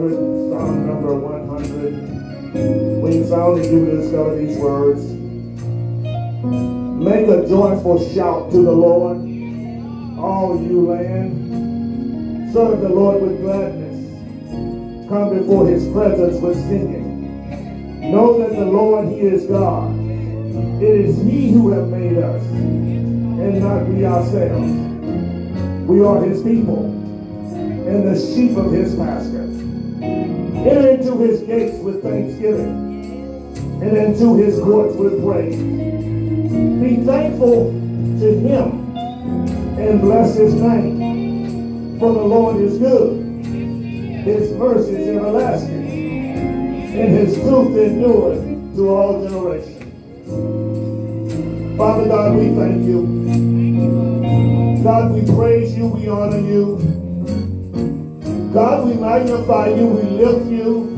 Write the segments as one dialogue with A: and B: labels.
A: 100, Psalm number 100. When you finally the discover these words, make a joyful shout to the Lord, all you land. Serve the Lord with gladness. Come before his presence with singing. Know that the Lord, he is God. It is he who have made us, and not we ourselves. We are his people and the sheep of his pasture. Enter into his gates with thanksgiving, and into his courts with praise. Be thankful to him, and bless his name. For the Lord is good. His mercy is everlasting, and his truth endures to all generations. Father God, we thank you. God, we praise you, we honor you. God, we magnify you, we lift you.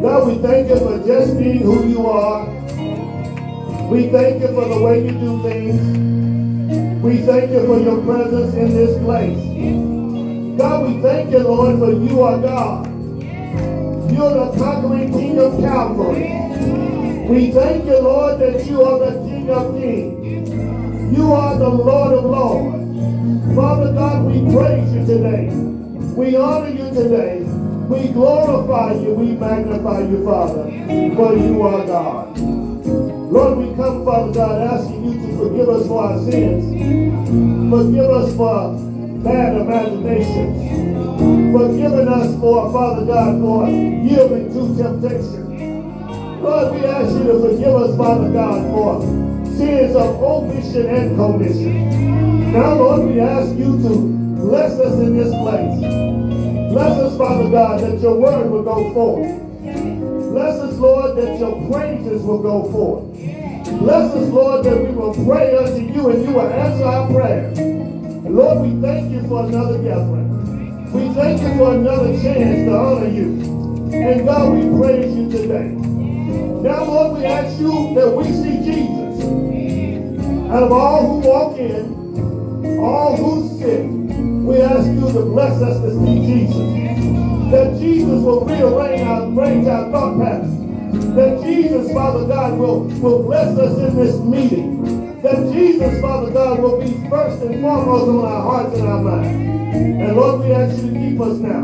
A: God, we thank you for just being who you are. We thank you for the way you do things. We thank you for your presence in this place. God, we thank you, Lord, for you are God. You're the conquering King of Calvary. We thank you, Lord, that you are the King of kings. You are the Lord of lords. Father God, we praise you today. We honor you today. We glorify you. We magnify you, Father, for you are God. Lord, we come, Father God, asking you to forgive us for our sins. Forgive us for bad imaginations. Forgiving us for, Father God, for yielding to temptation. Lord, we ask you to forgive us, Father God, for sins of omission and commission. Now, Lord, we ask you to bless us in this place. Bless us, Father God, that your word will go forth. Bless us, Lord, that your praises will go forth. Bless us, Lord, that we will pray unto you and you will answer our prayer. And Lord, we thank you for another gathering. We thank you for another chance to honor you. And God, we praise you today. Now, Lord, we ask you that we see Jesus. Out of all who walk in, all who sit, we ask you to bless us to see Jesus. That Jesus will rearrange our, arrange our thought patterns. That Jesus, Father God, will, will bless us in this meeting. That Jesus, Father God, will be first and foremost on our hearts and our minds. And Lord, we ask you to keep us now.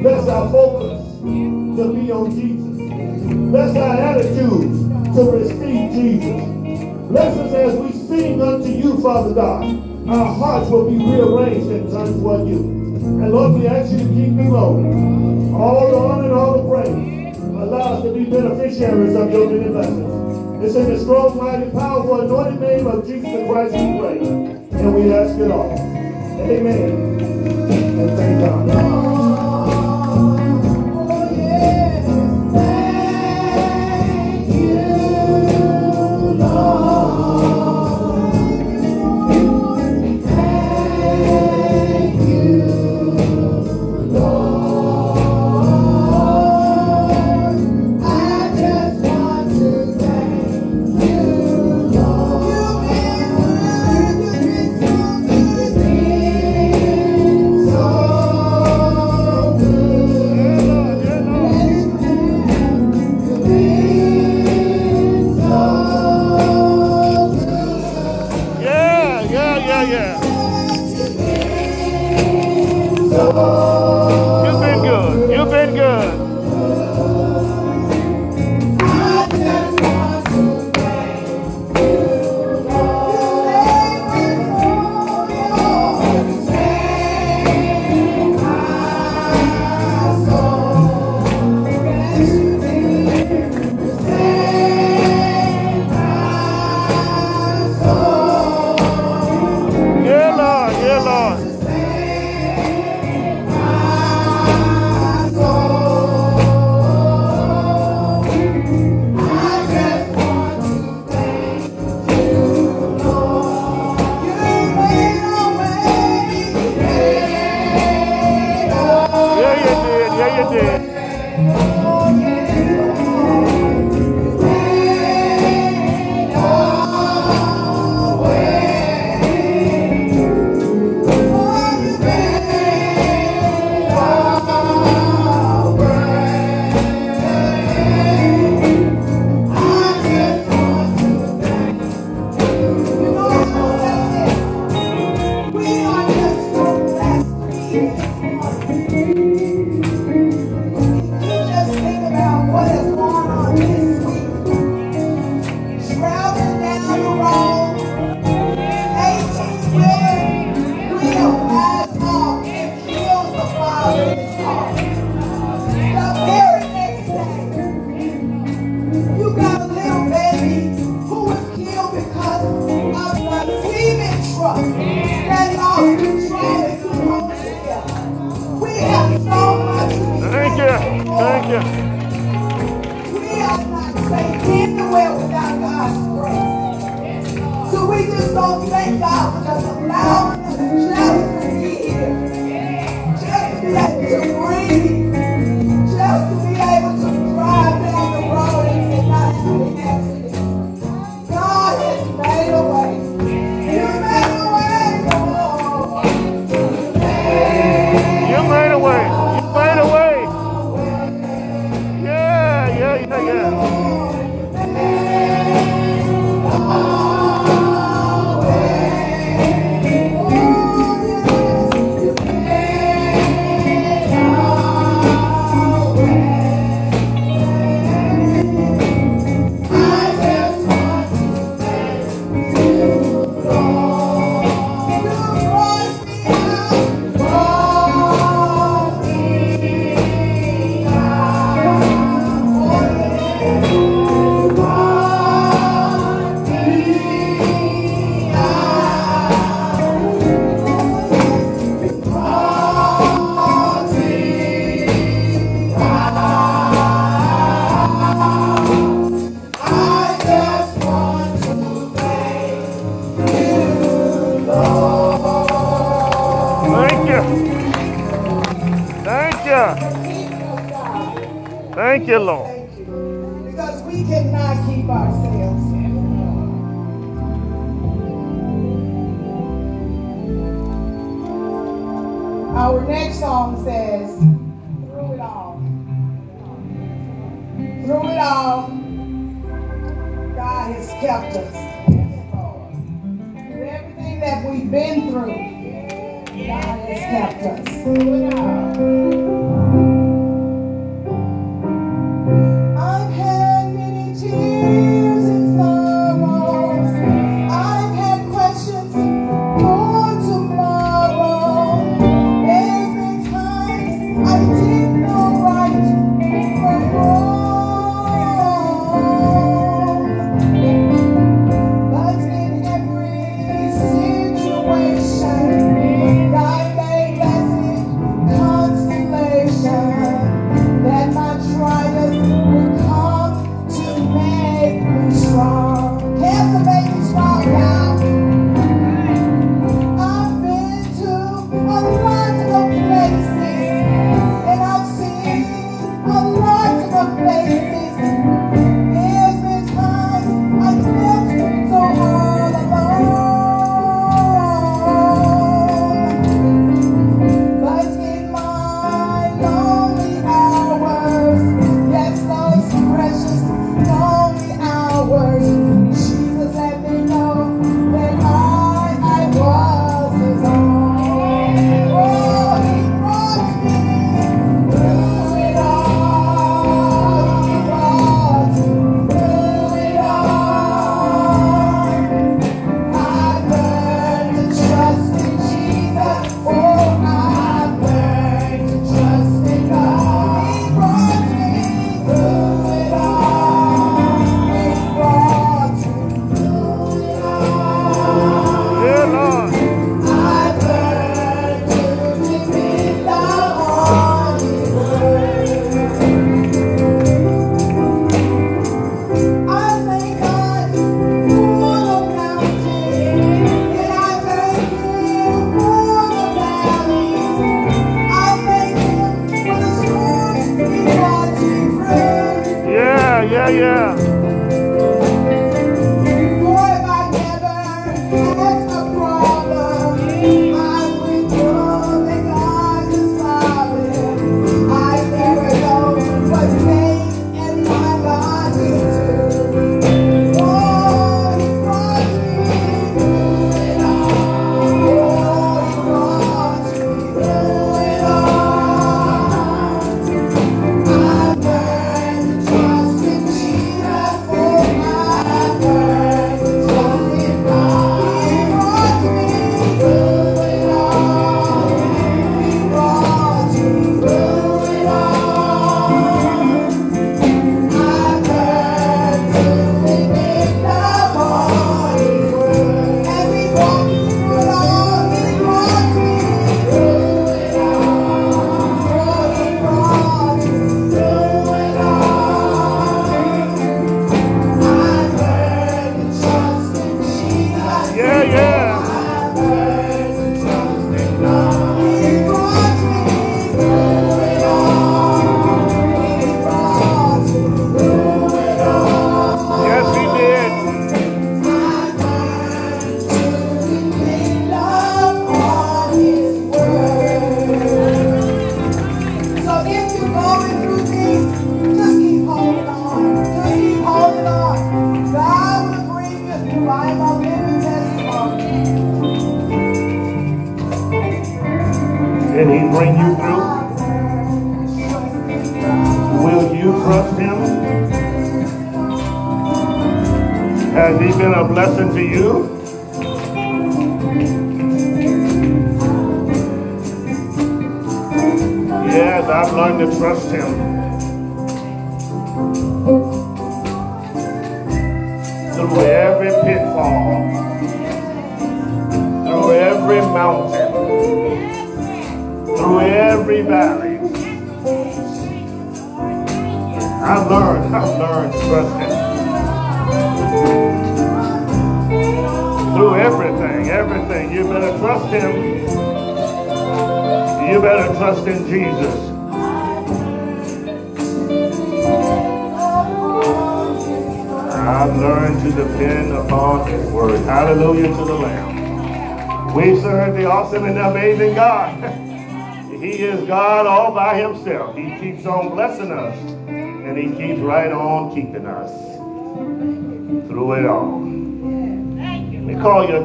A: Bless our focus to be on Jesus. Bless our attitudes to receive Jesus. Bless us as we sing unto you, Father God. Our hearts will be rearranged and done for you. And Lord, we ask you to keep me low. All the honor and all the praise. Allow us to be beneficiaries of your many blessings. It's in the strong, mighty, powerful, anointed name of Jesus Christ we pray. And we ask it all. Amen. And thank God.
B: Oh.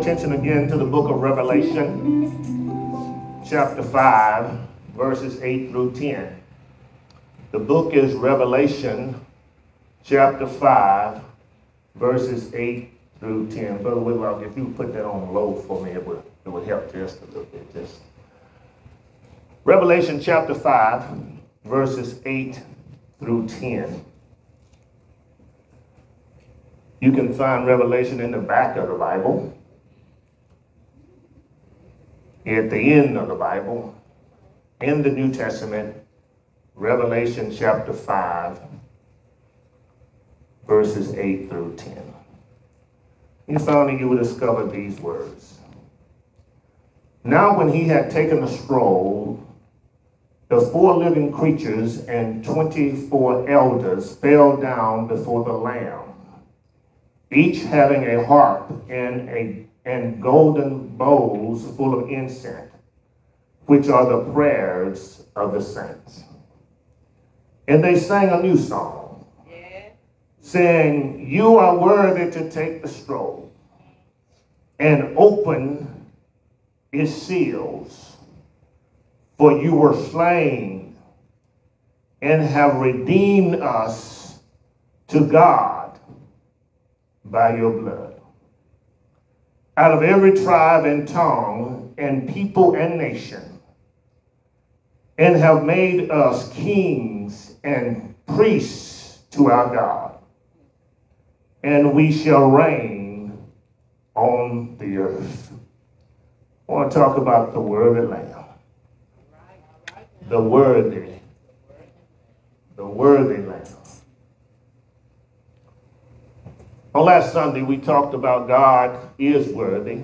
A: Attention again to the book of Revelation, chapter 5, verses 8 through 10. The book is Revelation, chapter 5, verses 8 through 10. Brother Whitlock, if you put that on low for me, it would, it would help just a little bit. Just Revelation chapter 5, verses 8 through 10. You can find Revelation in the back of the Bible, at the end of the Bible, in the New Testament, Revelation chapter 5, verses 8 through 10. You found that you would discover these words. Now, when he had taken a stroll, the four living creatures and 24 elders fell down before the Lamb, each having a harp and, a, and golden bowls full of incense, which are the prayers of the saints. And they sang a new song, saying, You are worthy to take the scroll and open its seals, for you were slain and have redeemed us to God by your blood. Out of every tribe and tongue and people and nation, and have made us kings and priests to our God, and we shall reign on the earth. I want to talk about the worthy lamb. The worthy, the worthy lamb. On last Sunday, we talked about God is worthy.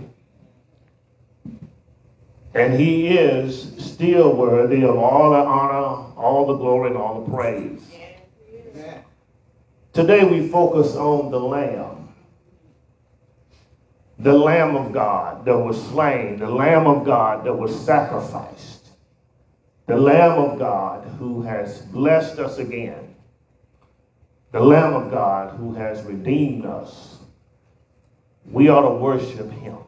A: And he is still worthy of all the honor, all the glory, and all the praise. Today we focus on the Lamb. The Lamb of God that was slain, the Lamb of God that was sacrificed, the Lamb of God who has blessed us again, the Lamb of God who has redeemed us. We ought to worship him.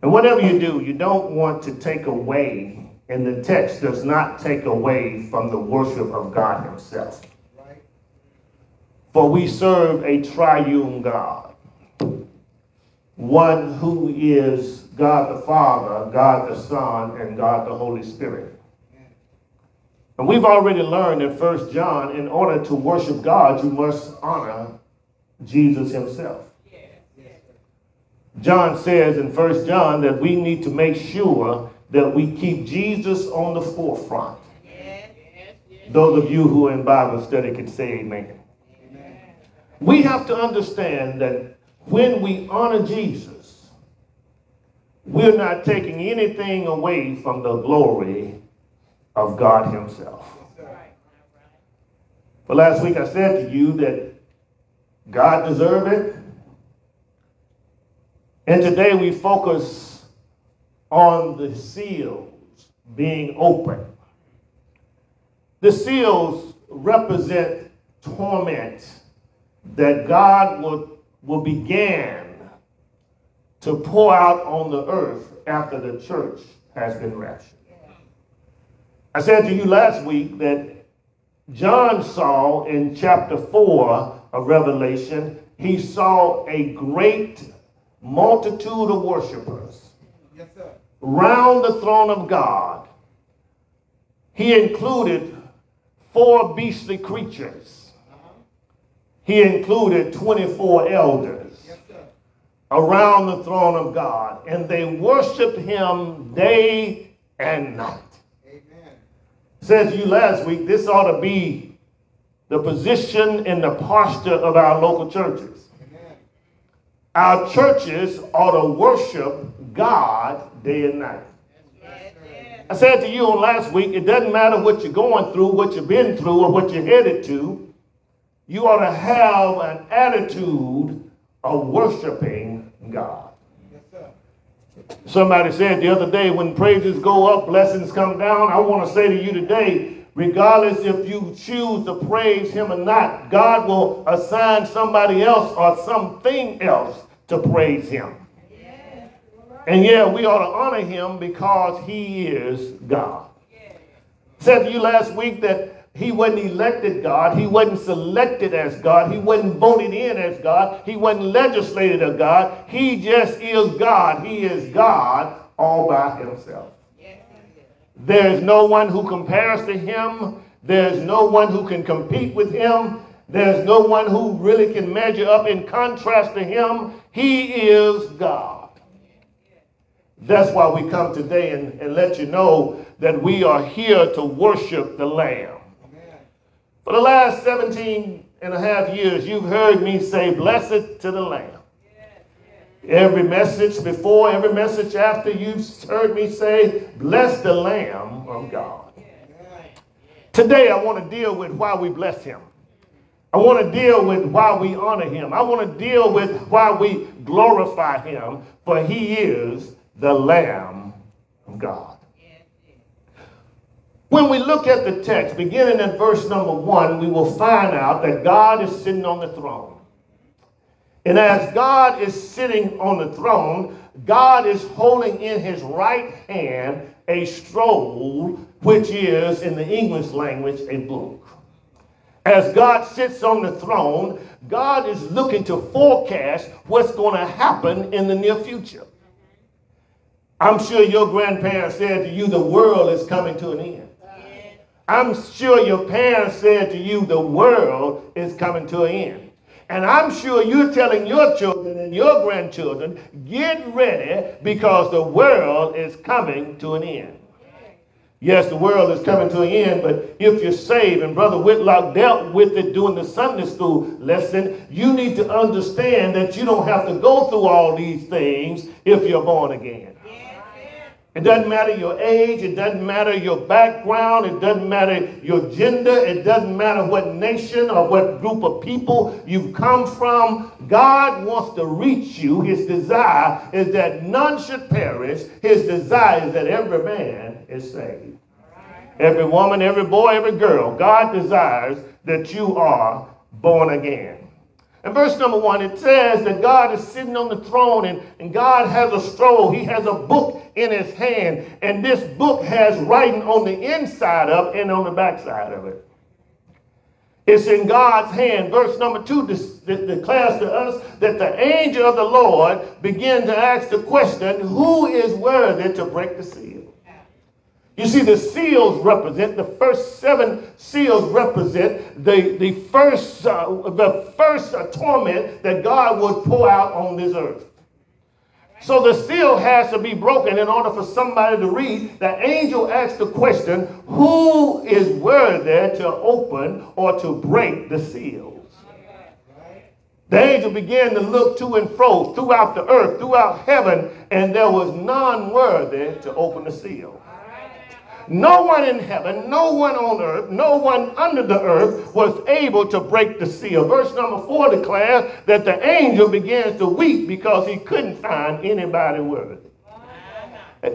A: And whatever you do, you don't want to take away, and the text does not take away from the worship of God himself. For we serve a triune God, one who is God the Father, God the Son, and God the Holy Spirit. And we've already learned in First John, in order to worship God, you must honor Jesus himself. John says in First John that we need to make sure that we keep Jesus on the forefront. Those of you who are in Bible study can say amen. We have to understand that when we honor Jesus, we're not taking anything away from the glory of God Himself. But last week I said to you that God deserved it. And today we focus on the seals being open. The seals represent torment that God will, will begin to pour out on the earth after the church has been raptured. I said to you last week that John saw in chapter 4 of Revelation, he saw a great multitude of worshipers yes, round the throne of God. He included four beastly creatures. He included 24 elders around the throne of God, and they worshiped him day and night. Said to you last week, this ought to be the position and the posture of our local churches. Amen. Our churches ought to worship God day and night. I said to you on last week, it doesn't matter what you're going through, what you've been through, or what you're headed to. You ought to have an attitude of worshiping God. Somebody said the other day, when praises go up, blessings come down. I want to say to you today, regardless if you choose to praise him or not, God will assign somebody else or something else to praise him. And yeah, we ought to honor him because he is God. Said to you last week that he wasn't elected God. He wasn't selected as God. He wasn't voted in as God. He wasn't legislated as God. He just is God. He is God all by himself. There's no one who compares to him. There's no one who can compete with him. There's no one who really can measure up in contrast to him. He is God. That's why we come today and, and let you know that we are here to worship the Lamb. For the last 17 and a half years, you've heard me say, Blessed to the Lamb. Every message before, every message after, you've heard me say, Bless the Lamb of God. Today, I want to deal with why we bless him. I want to deal with why we honor him. I want to deal with why we glorify him, for he is the Lamb of God. When we look at the text, beginning at verse number one, we will find out that God is sitting on the throne. And as God is sitting on the throne, God is holding in his right hand a scroll, which is, in the English language, a book. As God sits on the throne, God is looking to forecast what's going to happen in the near future. I'm sure your grandparents said to you, the world is coming to an end. I'm sure your parents said to you, the world is coming to an end. And I'm sure you're telling your children and your grandchildren, get ready because the world is coming to an end. Yes, the world is coming to an end, but if you're saved, and Brother Whitlock dealt with it during the Sunday school lesson, you need to understand that you don't have to go through all these things if you're born again. It doesn't matter your age, it doesn't matter your background, it doesn't matter your gender, it doesn't matter what nation or what group of people you've come from. God wants to reach you. His desire is that none should perish. His desire is that every man is saved. Every woman, every boy, every girl, God desires that you are born again. In verse number one, it says that God is sitting on the throne and, and God has a scroll. He has a book in his hand. And this book has writing on the inside of it and on the backside of it. It's in God's hand. Verse number two declares to us that the angel of the Lord began to ask the question, who is worthy to break the seal? You see, the seals represent, the first seven seals represent the, the first, uh, the first uh, torment that God would pour out on this earth. So the seal has to be broken in order for somebody to read. The angel asks the question, who is worthy to open or to break the seals? The angel began to look to and fro throughout the earth, throughout heaven, and there was none worthy to open the seal. No one in heaven, no one on earth, no one under the earth was able to break the seal. Verse number four declares that the angel began to weep because he couldn't find anybody worthy.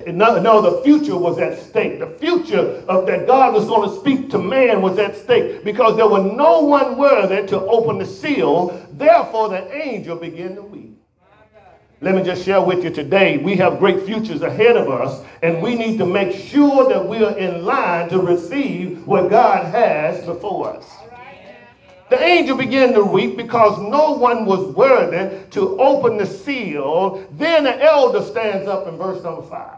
A: No, no, the future was at stake. The future of that God was going to speak to man was at stake because there was no one worthy to open the seal. Therefore, the angel began to weep. Let me just share with you today, we have great futures ahead of us, and we need to make sure that we are in line to receive what God has before us. The angel began to weep because no one was worthy to open the seal. Then the elder stands up in verse number five.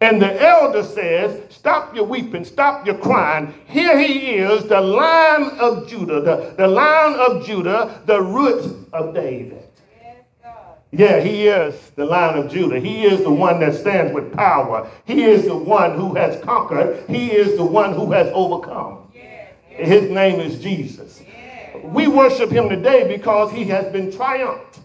A: And the elder says, Stop your weeping, stop your crying. Here he is, the lion of Judah, the, the lion of Judah, the root of David. Yeah, he is the lion of Judah. He is the one that stands with power. He is the one who has conquered. He is the one who has overcome. His name is Jesus. We worship him today because he has been triumphed.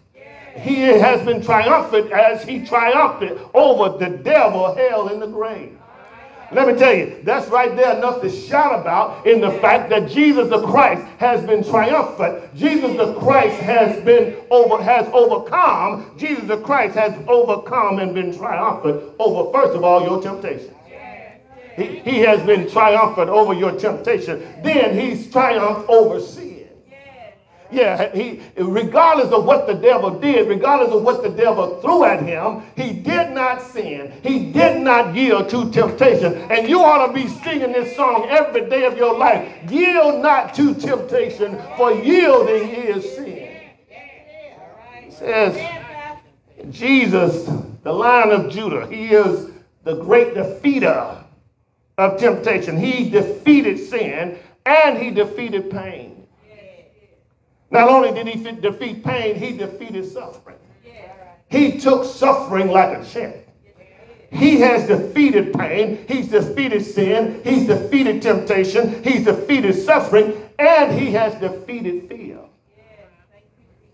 A: He has been triumphant as he triumphed over the devil, hell, and the grave. Let me tell you, that's right there enough to shout about in the fact that Jesus the Christ has been triumphant. Jesus the Christ has been over, has overcome. Jesus the Christ has overcome and been triumphant over, first of all, your temptation. He, he has been triumphant over your temptation. Then he's triumphed over sin. Yeah, he, regardless of what the devil did, regardless of what the devil threw at him, he did not sin. He did not yield to temptation. And you ought to be singing this song every day of your life. Yield not to temptation, for yielding is sin. It says, Jesus, the lion of Judah, he is the great defeater of temptation. He defeated sin and he defeated pain. Not only did he defeat pain, he defeated suffering. He took suffering like a champ. He has defeated pain. He's defeated sin. He's defeated temptation. He's defeated suffering. And he has defeated fear.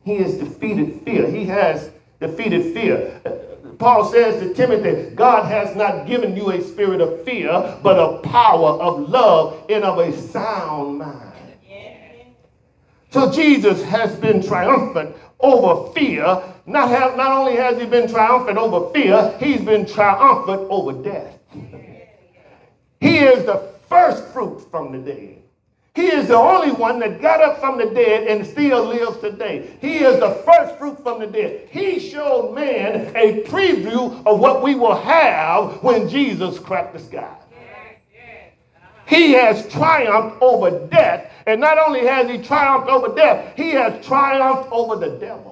A: He has defeated fear. He has defeated fear. Paul says to Timothy, God has not given you a spirit of fear, but a power of love and of a sound mind. Jesus has been triumphant over fear. Not, have, not only has he been triumphant over fear, he's been triumphant over death. He is the first fruit from the dead. He is the only one that got up from the dead and still lives today. He is the first fruit from the dead. He showed man a preview of what we will have when Jesus cracked the sky. He has triumphed over death and not only has he triumphed over death, he has triumphed over the devil.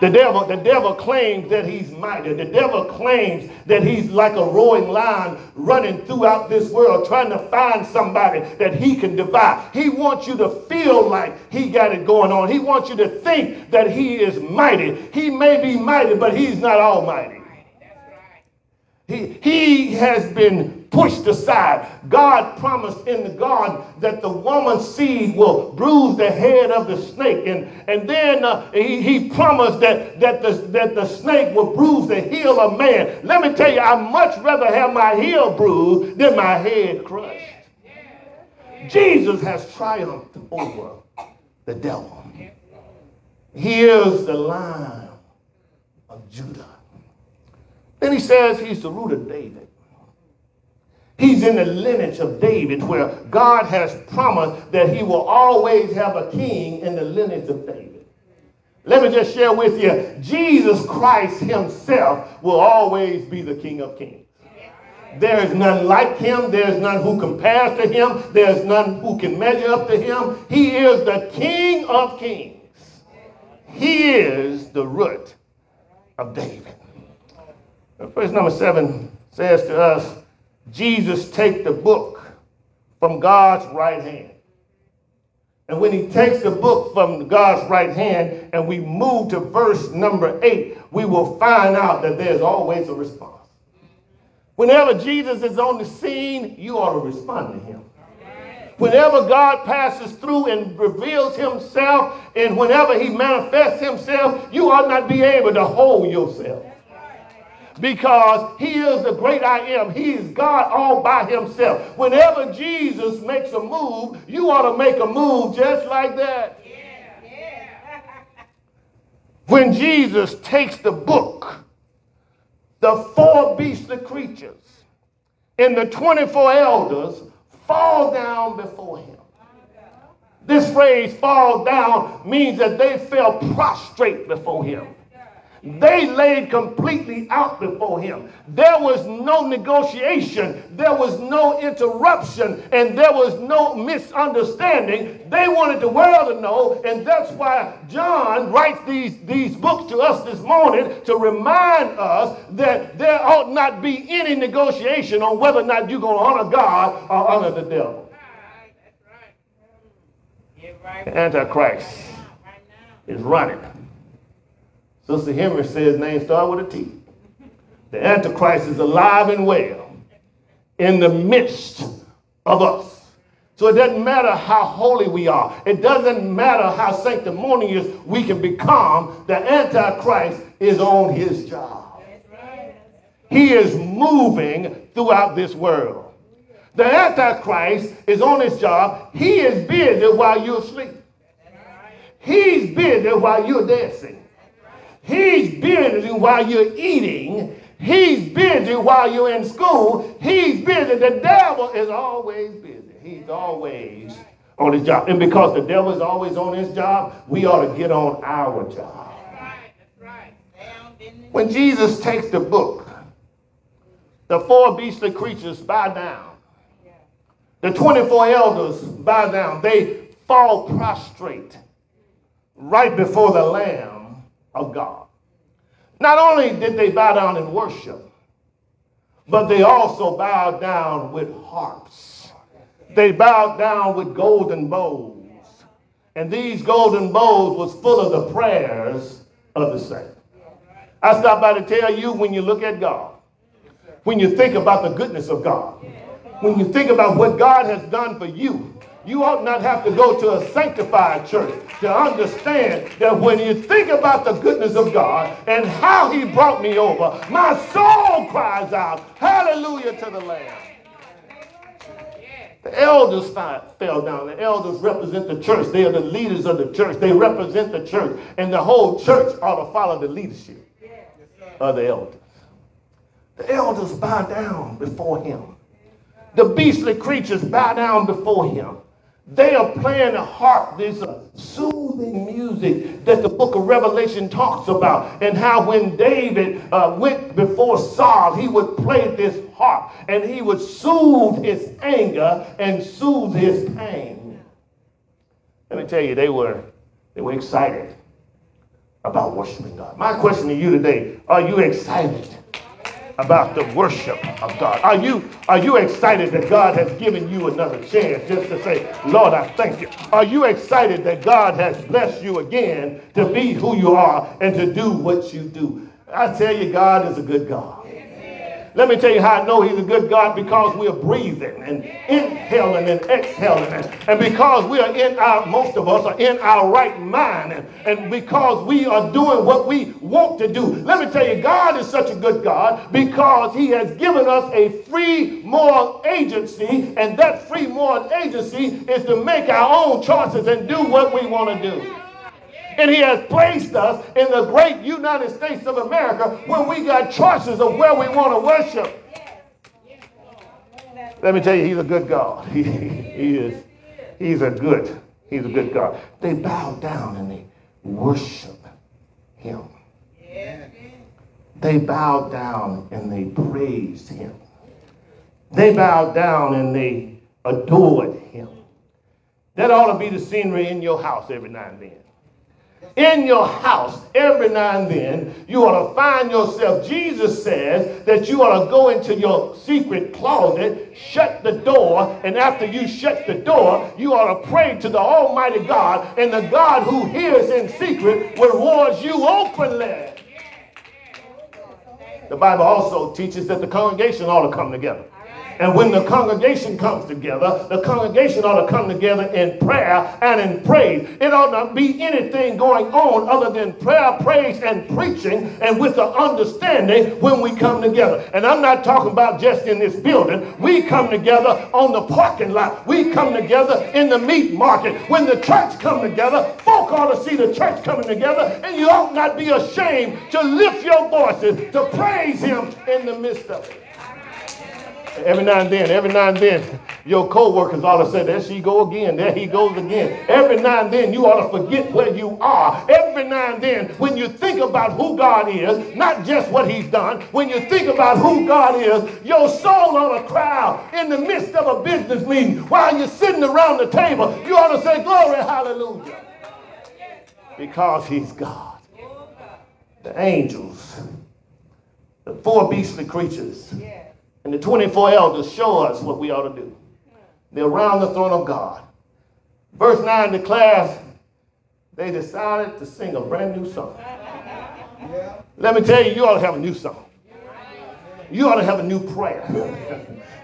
A: The devil, the devil claims that he's mighty. The devil claims that he's like a roaring lion running throughout this world trying to find somebody that he can divide. He wants you to feel like he got it going on. He wants you to think that he is mighty. He may be mighty, but he's not almighty. He, he has been pushed aside. God promised in the garden that the woman's seed will bruise the head of the snake. And, and then uh, he, he promised that, that, the, that the snake will bruise the heel of man. Let me tell you, I'd much rather have my heel bruised than my head crushed. Jesus has triumphed over the devil. He is the lion of Judah. Then he says he's the root of David. He's in the lineage of David, where God has promised that he will always have a king in the lineage of David. Let me just share with you Jesus Christ himself will always be the King of Kings. There is none like him. There is none who compares to him. There is none who can measure up to him. He is the King of Kings. He is the root of David. Verse number seven says to us, Jesus take the book from God's right hand. And when he takes the book from God's right hand and we move to verse number eight, we will find out that there's always a response. Whenever Jesus is on the scene, you ought to respond to him. Whenever God passes through and reveals himself, and whenever he manifests himself, you ought not be able to hold yourself. Because he is the great I am. He is God all by himself. Whenever Jesus makes a move, you ought to make a move just like that. When Jesus takes the book, the four beastly creatures and the 24 elders fall down before him. This phrase, fall down, means that they fell prostrate before him. They laid completely out before him. There was no negotiation, there was no interruption, and there was no misunderstanding. They wanted the world to know, and that's why John writes these, these books to us this morning to remind us that there ought not be any negotiation on whether or not you're going to honor God or honor the devil. Antichrist is running. Sister Henry says name start with a T. The Antichrist is alive and well in the midst of us. So it doesn't matter how holy we are. It doesn't matter how sanctimonious we can become. The Antichrist is on his job. He is moving throughout this world. The Antichrist is on his job. He is busy while you're asleep. He's busy while you're dancing. He's busy while you're eating. He's busy while you're in school. He's busy. The devil is always busy. He's always on his job. And because the devil is always on his job, we ought to get on our job. When Jesus takes the book, the four beastly creatures bow down. The 24 elders bow down. They fall prostrate right before the Lamb of God. Not only did they bow down and worship, but they also bowed down with harps. They bowed down with golden bowls. And these golden bowls was full of the prayers of the saints. I stop by to tell you when you look at God, when you think about the goodness of God, when you think about what God has done for you, you ought not have to go to a sanctified church to understand that when you think about the goodness of God and how he brought me over, my soul cries out, hallelujah to the Lamb. The elders fell down. The elders represent the church. They are the leaders of the church. They represent the church. And the whole church ought to follow the leadership of the elders. The elders bow down before him. The beastly creatures bow down before him. They are playing the harp, this soothing music that the book of Revelation talks about, and how when David uh, went before Saul, he would play this harp and he would soothe his anger and soothe his pain. Let me tell you, they were, they were excited about worshiping God. My question to you today are you excited? About the worship of God? Are you, are you excited that God has given you another chance just to say, Lord, I thank you? Are you excited that God has blessed you again to be who you are and to do what you do? I tell you, God is a good God. Let me tell you how I know he's a good God because we're breathing and inhaling and exhaling. And, and because we are in our, most of us are in our right mind. And, and because we are doing what we want to do. Let me tell you, God is such a good God because he has given us a free moral agency. And that free moral agency is to make our own choices and do what we want to do. And he has placed us in the great United States of America where we got choices of where we want to worship. Let me tell you, he's a good God. He, he is. He's a good. He's a good God. They bow down and they worship him. They bow down and they praise him. They bowed down and they adored him. That ought to be the scenery in your house every now and then in your house every now and then, you ought to find yourself. Jesus says that you ought to go into your secret closet, shut the door, and after you shut the door, you ought to pray to the Almighty God, and the God who hears in secret will reward you openly. The Bible also teaches that the congregation ought to come together. And when the congregation comes together, the congregation ought to come together in prayer and in praise. It ought not be anything going on other than prayer, praise, and preaching, and with the understanding when we come together. And I'm not talking about just in this building. We come together on the parking lot. We come together in the meat market. When the church come together, folk ought to see the church coming together, and you ought not be ashamed to lift your voices to praise him in the midst of it. Every now and then, every now and then, your co-workers ought to say, there she go again, there he goes again. Every now and then, you ought to forget where you are. Every now and then, when you think about who God is, not just what he's done, when you think about who God is, your soul ought to cry out in the midst of a business meeting while you're sitting around the table. You ought to say, glory, hallelujah. Because he's God. The angels, the four beastly creatures, and the 24 elders show us what we ought to do. They're around the throne of God. Verse 9 declares they decided to sing a brand new song. Let me tell you, you ought to have a new song. You ought to have a new prayer.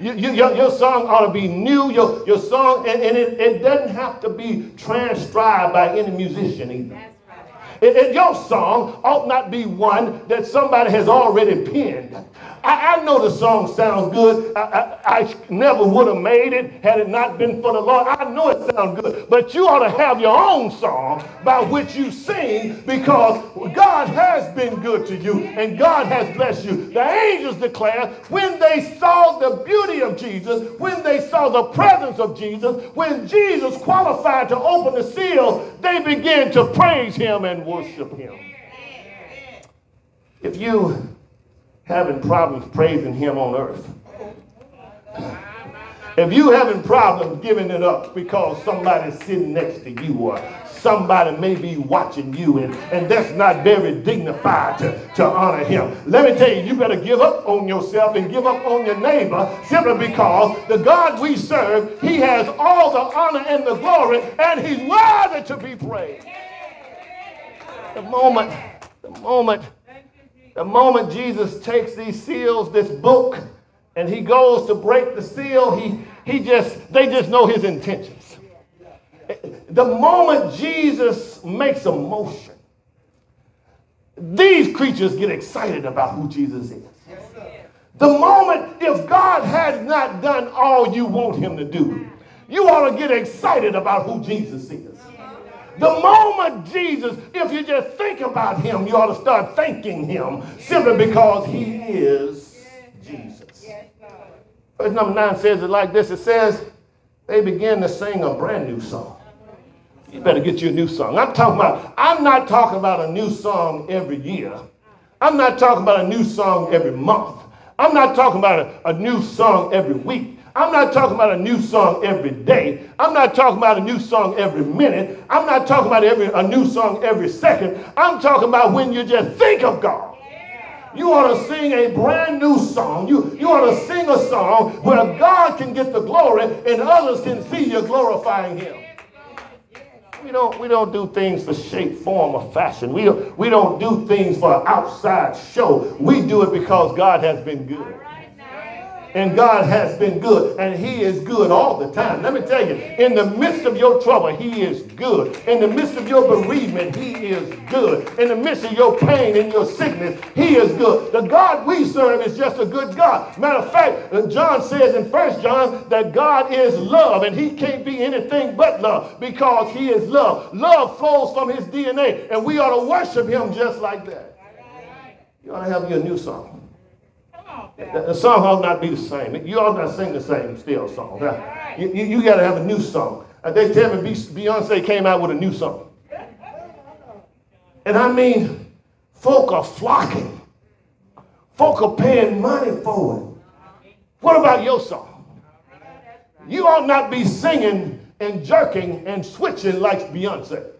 A: you, you, your, your, song ought to be new. Your, your song, and, and it, it doesn't have to be transcribed by any musician either. It, it, your song ought not be one that somebody has already penned. I, I, know the song sounds good. I, I, I never would have made it had it not been for the Lord. I know it sounds good. But you ought to have your own song by which you sing because God has been good to you and God has blessed you. The angels declare when they saw the beauty of Jesus, when they saw the presence of Jesus, when Jesus qualified to open the seal, they began to praise him and worship him. If you having problems praising him on earth. If you having problems giving it up because somebody's sitting next to you or somebody may be watching you and, and that's not very dignified to, to honor him. Let me tell you, you better give up on yourself and give up on your neighbor simply because the God we serve, he has all the honor and the glory and he's worthy to be praised. The moment, the moment the moment Jesus takes these seals, this book, and he goes to break the seal, he, he just, they just know his intentions. The moment Jesus makes a motion, these creatures get excited about who Jesus is. The moment, if God has not done all you want him to do, you ought to get excited about who Jesus is. The moment Jesus, if you just think about him, you ought to start thanking him simply because he is Jesus. Verse number 9 says it like this. It says, they begin to sing a brand new song. You better get you a new song. I'm talking about, I'm not talking about a new song every year. I'm not talking about a new song every month. I'm not talking about a, a new song every week. I'm not talking about a new song every day. I'm not talking about a new song every minute. I'm not talking about every, a new song every second. I'm talking about when you just think of God. You ought to sing a brand new song. You, you ought to sing a song where God can get the glory and others can see you glorifying Him. We don't, we don't do things for shape, form, or fashion. We don't, we don't do things for outside show. We do it because God has been good and God has been good, and He is good all the time. Let me tell you, in the midst of your trouble, He is good. In the midst of your bereavement, He is good. In the midst of your pain and your sickness, He is good. The God we serve is just a good God. Matter of fact, uh, John says in First John that God is love, and He can't be anything but love because He is love. Love flows from His DNA, and we ought to worship Him just like that. You ought to have your new song. The song ought not be the same. You ought not sing the same still song. You, you, you got to have a new song. Uh, they tell me Beyonce came out with a new song. And I mean, folk are flocking. Folk are paying money for it. What about your song? You ought not be singing and jerking and switching like Beyonce.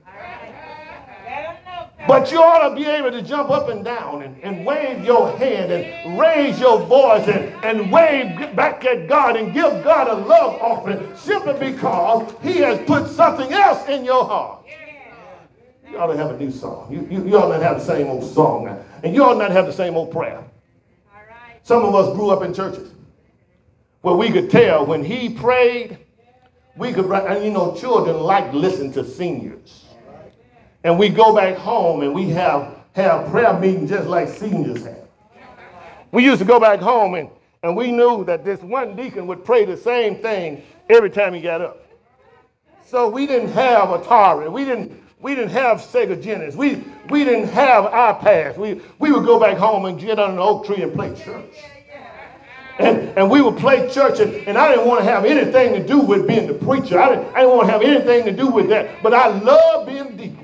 A: But you ought to be able to jump up and down and, and wave your hand and raise your voice and, and wave back at God and give God a love offering simply because He has put something else in your heart. You ought to have a new song. You, you, you ought not have the same old song. And you ought not have the same old prayer. Some of us grew up in churches where we could tell when he prayed, we could, and you know, children like listen to seniors. And we go back home and we have, have prayer meetings just like seniors have. We used to go back home and, and we knew that this one deacon would pray the same thing every time he got up. So we didn't have Atari. We didn't, we didn't have Sega Genesis. We, we didn't have iPads. We, we would go back home and get under an oak tree and play church. And, and we would play church, and, and I didn't want to have anything to do with being the preacher. I didn't, I didn't want to have anything to do with that. But I love being deacon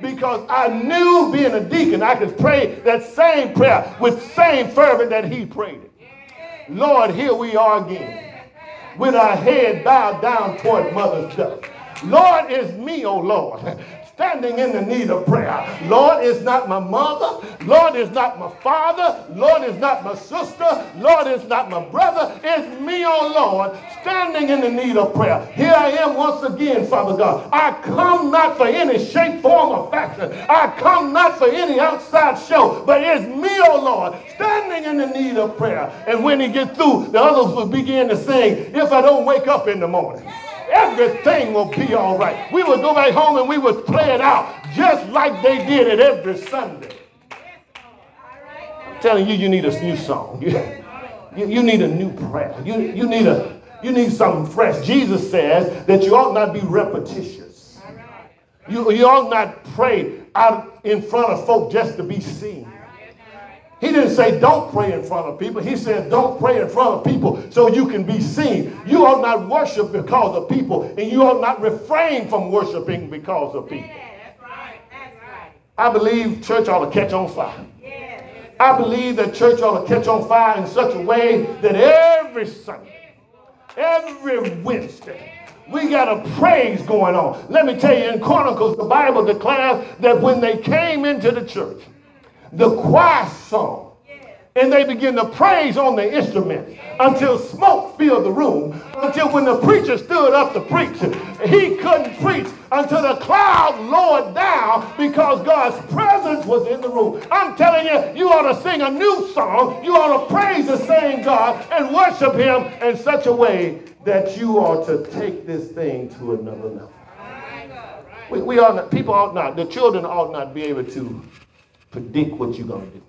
A: because I knew being a deacon, I could pray that same prayer with same fervor that he prayed it. Lord, here we are again with our head bowed down toward mother's dust. Lord, is me, oh Lord standing in the need of prayer. Lord is not my mother. Lord is not my father. Lord is not my sister. Lord is not my brother. It's me, oh Lord, standing in the need of prayer. Here I am once again, Father God. I come not for any shape, form, or fashion. I come not for any outside show, but it's me, oh Lord, standing in the need of prayer. And when he gets through, the others will begin to sing, if I don't wake up in the morning everything will be all right. We would go back home and we would play it out just like they did it every Sunday. I'm telling you, you need a new song. You, you, need a new prayer. You, you, need a, you need something fresh. Jesus says that you ought not be repetitious. You, you ought not pray out in front of folk just to be seen. He didn't say don't pray in front of people. He said don't pray in front of people so you can be seen. You ought not worship because of people, and you ought not refrain from worshiping because of people. That's right. That's right. I believe church ought to catch on fire. Yeah, I believe that church ought to catch on fire in such a way that every Sunday, every Wednesday, we got a praise going on. Let me tell you, in Chronicles, the Bible declares that when they came into the church, the choir song. And they begin to praise on the instrument until smoke filled the room. Until when the preacher stood up to preach, he couldn't preach until the cloud lowered down because God's presence was in the room. I'm telling you, you ought to sing a new song. You ought to praise the same God and worship him in such a way that you ought to take this thing to another level. We, we ought not, people ought not, the children ought not be able to predict what you're going to do.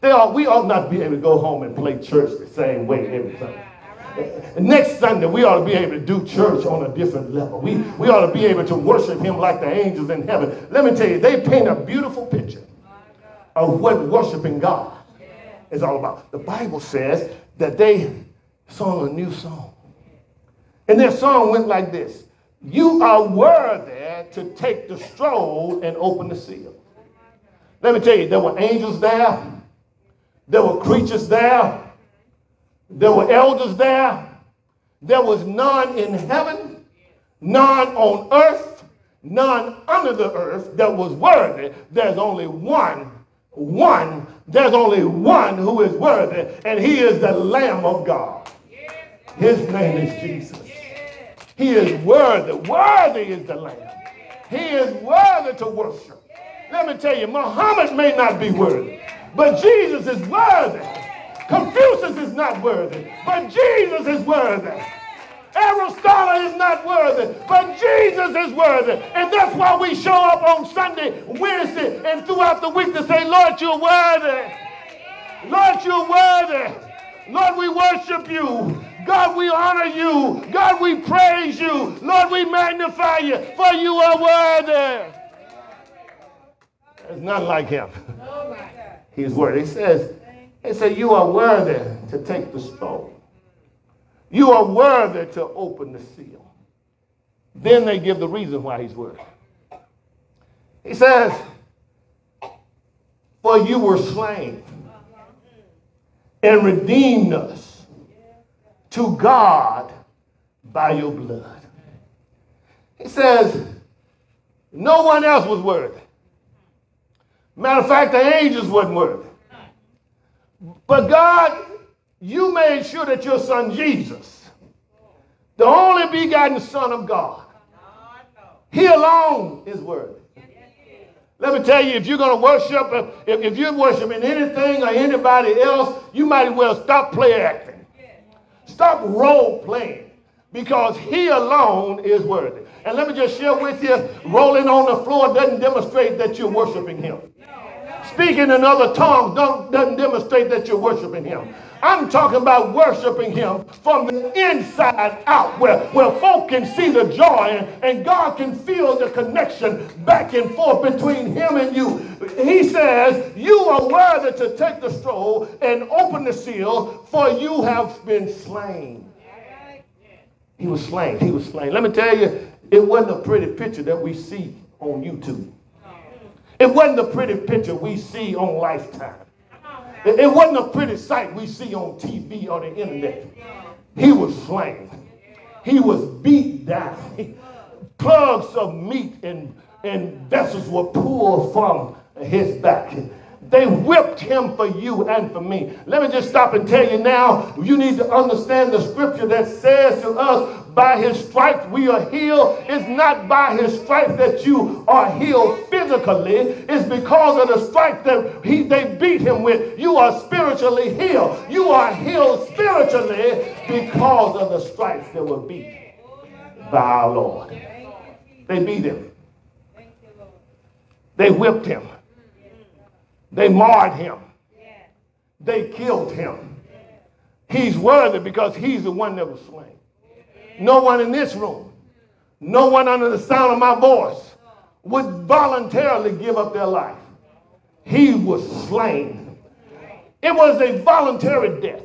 A: They ought, we ought not be able to go home and play church the same way every Sunday. Next Sunday, we ought to be able to do church on a different level. We, we ought to be able to worship him like the angels in heaven. Let me tell you, they paint a beautiful picture of what worshiping God is all about. The Bible says that they sung a new song. And their song went like this You are worthy to take the scroll and open the seal. Let me tell you, there were angels there, there were creatures there, there were elders there. There was none in heaven, none on earth, none under the earth that was worthy. There's only one, one, there's only one who is worthy, and he is the Lamb of God. His name is Jesus. He is worthy. Worthy is the Lamb. He is worthy to worship. Let me tell you, Muhammad may not be worthy, but Jesus is worthy. Confucius is not worthy, but Jesus is worthy. Aristotle is not worthy, but Jesus is worthy. And that's why we show up on Sunday, Wednesday, and throughout the week to say, Lord, you're worthy. Lord, you're worthy. Lord, we worship you. God, we honor you. God, we praise you. Lord, we magnify you, for you are worthy. There's none like him. Oh he's worthy. He says, he said, you are worthy to take the scroll. You are worthy to open the seal. Then they give the reason why he's worthy. He says, for you were slain and redeemed us to God by your blood. He says, no one else was worthy. Matter of fact, the angels wasn't worthy. But God, you made sure that your son Jesus, the only begotten Son of God, he alone is worthy. Let me tell you, if you're going to worship, if, if you're worshiping anything or anybody else, you might as well stop play acting. Stop role playing because he alone is worthy. And let me just share with you, rolling on the floor doesn't demonstrate that you're worshiping him. Speaking in other tongues don't, doesn't demonstrate that you're worshiping him. I'm talking about worshiping him from the inside out, where, where folk can see the joy and, and God can feel the connection back and forth between him and you. He says, You are worthy to take the scroll and open the seal, for you have been slain. He was slain. He was slain. Let me tell you, it wasn't a pretty picture that we see on YouTube. It wasn't a pretty picture we see on Lifetime. It, wasn't a pretty sight we see on TV or the internet. He was slain. He was beat down. Plugs of meat and, and vessels were pulled from his back. They whipped him for you and for me. Let me just stop and tell you now, you need to understand the scripture that says to us, by his stripes we are healed. It's not by his stripes that you are healed physically. It's because of the stripes that he, they beat him with. You are spiritually healed. You are healed spiritually because of the stripes that were beat by our Lord. They beat him. They whipped him. They marred him. They killed him. He's worthy because he's the one that was slain. No one in this room, no one under the sound of my voice would voluntarily give up their life. He was slain. It was a voluntary death.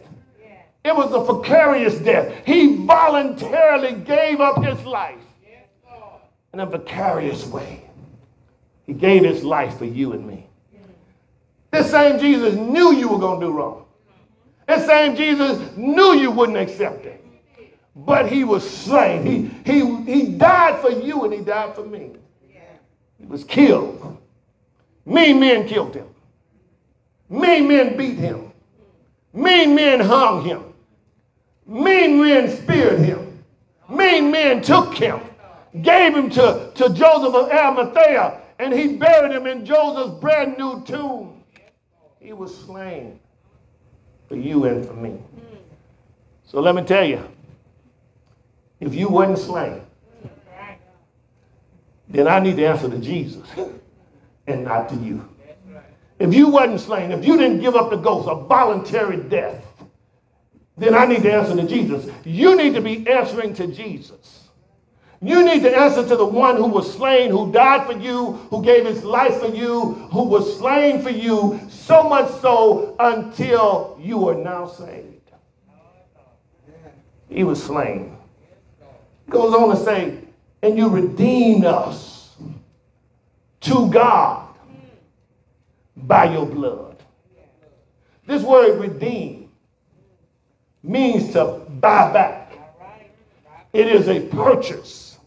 A: It was a vicarious death. He voluntarily gave up his life in a vicarious way. He gave his life for you and me. This same Jesus knew you were going to do wrong. This same Jesus knew you wouldn't accept it but he was slain. He, he, he died for you and he died for me. He was killed. Mean men killed him. Mean men beat him. Mean men hung him. Mean men speared him. Mean men took him, gave him to, to Joseph of Arimathea, and he buried him in Joseph's brand new tomb. He was slain for you and for me. So let me tell you, if you wasn't slain, then I need to answer to Jesus and not to you. If you wasn't slain, if you didn't give up the ghost of voluntary death, then I need to answer to Jesus. You need to be answering to Jesus. You need to answer to the one who was slain, who died for you, who gave his life for you, who was slain for you, so much so until you are now saved. He was slain goes on to say, and you redeemed us to God by your blood. This word redeem means to buy back. It is a purchase.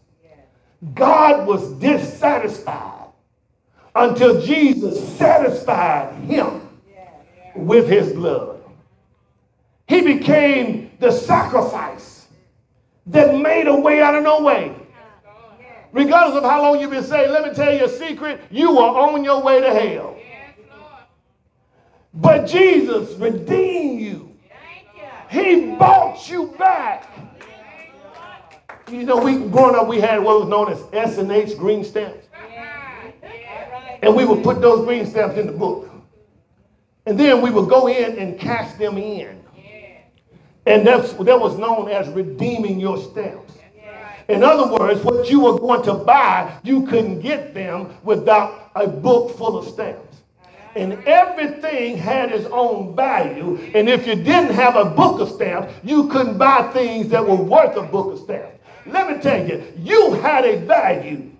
A: God was dissatisfied until Jesus satisfied him with his blood. He became the sacrifice that made a way out of no way. Regardless of how long you've been saved, let me tell you a secret. You are on your way to hell. But Jesus redeemed you. He bought you back. You know, we growing up, we had what was known as S and H green stamps. And we would put those green stamps in the book. And then we would go in and cash them in. And that's, that was known as redeeming your stamps. In other words, what you were going to buy, you couldn't get them without a book full of stamps. And everything had its own value. And if you didn't have a book of stamps, you couldn't buy things that were worth a book of stamps. Let me tell you, you had a value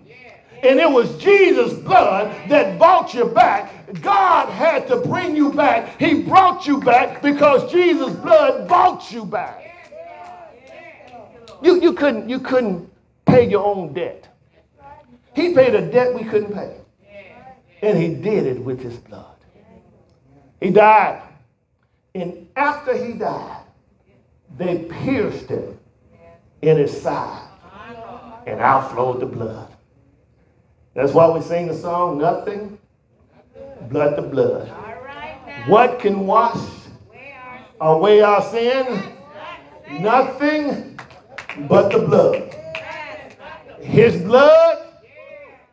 A: and it was Jesus' blood that bought you back. God had to bring you back. He brought you back because Jesus' blood bought you back. You, you, couldn't, you couldn't pay your own debt. He paid a debt we couldn't pay. And he did it with his blood. He died. And after he died, they pierced him in his side and outflowed the blood. That's why we sing the song, Nothing Blood to Blood. What can wash away our sin? Nothing but the blood. His blood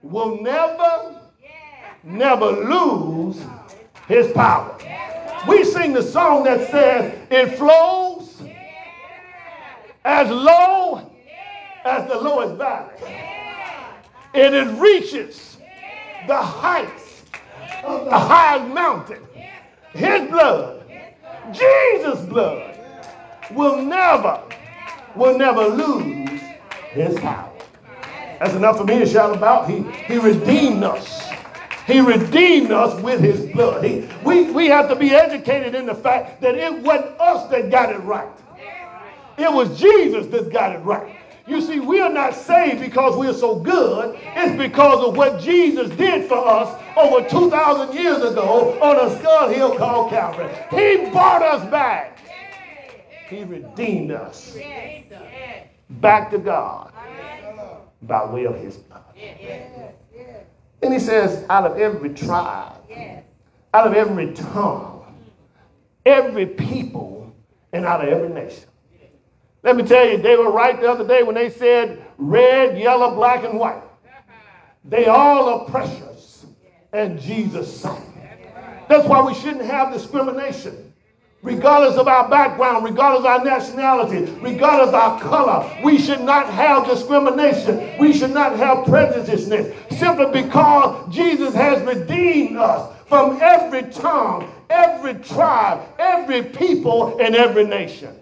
A: will never, never lose his power. We sing the song that says, It flows as low as the lowest valley. And it reaches the heights of the highest mountain. His blood, Jesus' blood, will never, will never lose his power. That's enough for me to shout about. He, he redeemed us. He redeemed us with his blood. He, we, we have to be educated in the fact that it wasn't us that got it right. It was Jesus that got it right. You see, we are not saved because we're so good. It's because of what Jesus did for us over 2,000 years ago on a skull hill called Calvary. He bought us back. He redeemed us back to God by way of his blood. And he says, out of every tribe, out of every tongue, every people, and out of every nation. Let me tell you, they were right the other day when they said red, yellow, black, and white. They all are precious and Jesus' sight. That's why we shouldn't have discrimination. Regardless of our background, regardless of our nationality, regardless of our color, we should not have discrimination. We should not have prejudiceness simply because Jesus has redeemed us from every tongue, every tribe, every people, and every nation.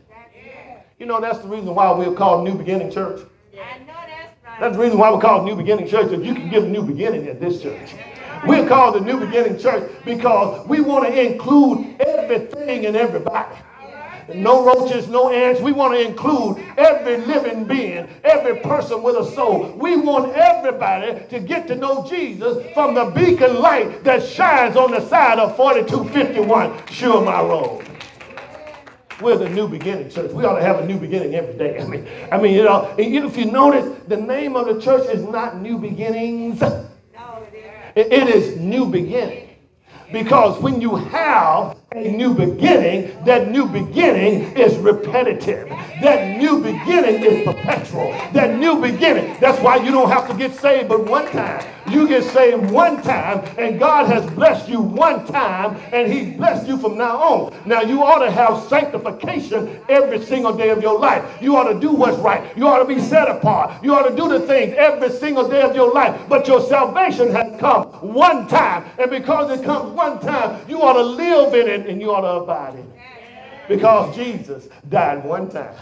A: You know, that's the reason why we're called New Beginning Church. I know that's right. That's the reason why we're called New Beginning Church, that you can give a new beginning at this church. We're called the New Beginning Church because we want to include everything and everybody. No roaches, no ants. We want to include every living being, every person with a soul. We want everybody to get to know Jesus from the beacon light that shines on the side of 4251 Schurmier Road. We're the new beginning church. We ought to have a new beginning every day. I mean, I mean, you know, if you notice, the name of the church is not New Beginnings. No, it is. It is New Beginning. Because when you have a new beginning, that new beginning is repetitive. That new beginning is perpetual. That new beginning, that's why you don't have to get saved but one time. You get saved one time, and God has blessed you one time, and He's blessed you from now on. Now, you ought to have sanctification every single day of your life. You ought to do what's right. You ought to be set apart. You ought to do the things every single day of your life. But your salvation has come one time, and because it comes one time, you ought to live in it and you ought to abide in it. Because Jesus died one time.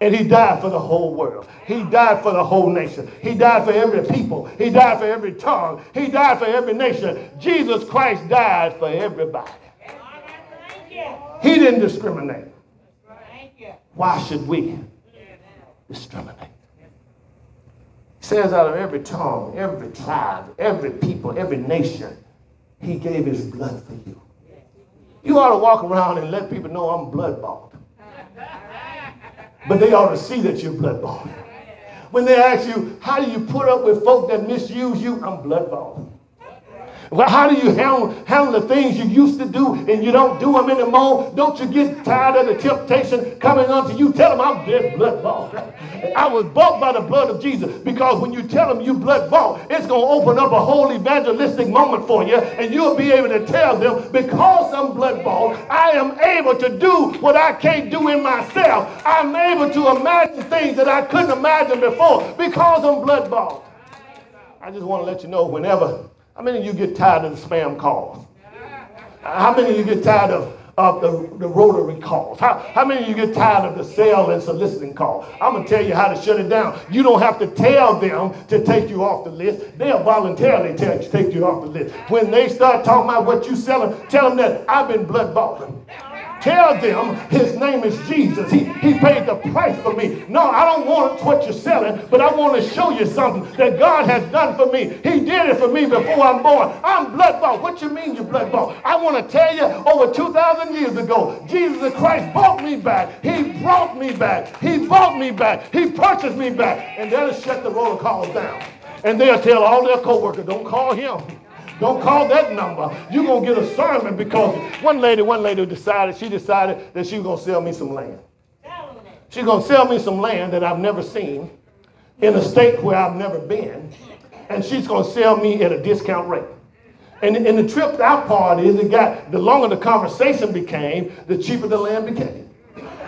A: And he died for the whole world. He died for the whole nation. He died for every people. He died for every tongue. He died for every nation. Jesus Christ died for everybody. He didn't discriminate. Why should we discriminate? He says out of every tongue, every tribe, every people, every nation, he gave his blood for you. You ought to walk around and let people know I'm blood bought. But they ought to see that you're blood bought. When they ask you, how do you put up with folk that misuse you? I'm blood bought. How do you handle, handle the things you used to do and you don't do them anymore? Don't you get tired of the temptation coming onto you? Tell them I'm dead blood bought. I was bought by the blood of Jesus because when you tell them you blood bought, it's going to open up a whole evangelistic moment for you and you'll be able to tell them because I'm blood bought, I am able to do what I can't do in myself. I'm able to imagine things that I couldn't imagine before because I'm blood bought. I just want to let you know whenever how many of you get tired of the spam calls? How many of you get tired of, of the, the rotary calls? How, how many of you get tired of the sale and soliciting calls? I'm going to tell you how to shut it down. You don't have to tell them to take you off the list. They'll voluntarily tell you, take you off the list. When they start talking about what you're selling, tell them that I've been blood bought. Tell them his name is Jesus. He, he paid the price for me. No, I don't want what you're selling, but I want to show you something that God has done for me. He did it for me before I'm born. I'm blood bought. What you mean you're blood bought? I want to tell you, over 2,000 years ago, Jesus Christ bought me back. He brought me back. He bought me back. He purchased me back. And they'll shut the roll calls down. And they'll tell all their co-workers, don't call him. Don't call that number. You're going to get a sermon because one lady, one lady decided, she decided that she was going to sell me some land. She's going to sell me some land that I've never seen in a state where I've never been. And she's going to sell me at a discount rate. And, and the trip out part is it got, the longer the conversation became, the cheaper the land became.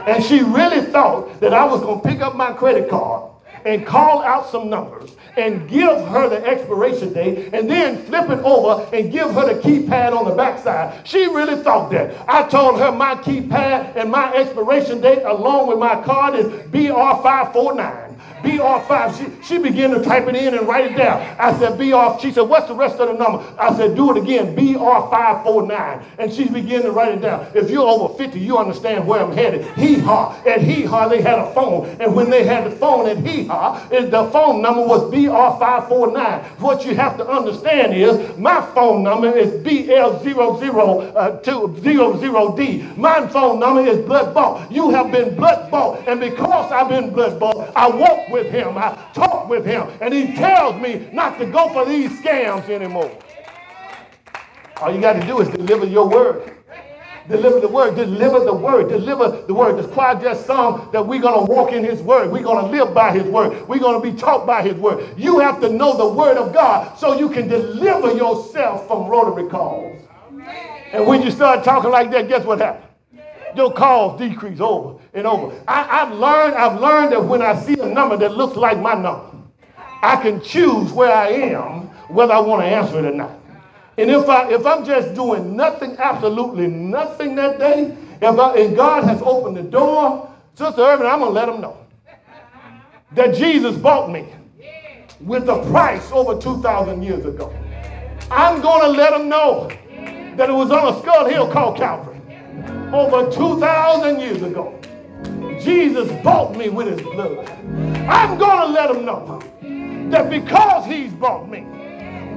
A: And she really thought that I was going to pick up my credit card and call out some numbers and give her the expiration date and then flip it over and give her the keypad on the backside. She really thought that. I told her my keypad and my expiration date along with my card is BR549. BR5. She, she began to type it in and write it down. I said, BR. She said, what's the rest of the number? I said, do it again. BR549. And she began to write it down. If you're over 50, you understand where I'm headed. Hee haw. At hee haw, they had a phone. And when they had the phone at hee haw, the phone number was BR549. What you have to understand is my phone number is BL00D. Uh, my phone number is blood bought. You have been blood bought. And because I've been blood bought, I walk with him. I talk with him. And he tells me not to go for these scams anymore. All you got to do is deliver your word. Deliver the word. Deliver the word. Deliver the word. This choir just sung that we're going to walk in his word. We're going to live by his word. We're going to be taught by his word. You have to know the word of God so you can deliver yourself from rotary calls. And when you start talking like that, guess what happens? Your calls decrease over and over. I, have learned, I've learned that when I see a number that looks like my number, I can choose where I am, whether I want to answer it or not. And if I if I'm just doing nothing, absolutely nothing that day, if I, and God has opened the door, Sister Irvin, I'm gonna let them know that Jesus bought me with a price over 2,000 years ago. I'm gonna let them know that it was on a skull hill called Calvary over 2,000 years ago. Jesus bought me with his blood. I'm going to let him know that because he's bought me,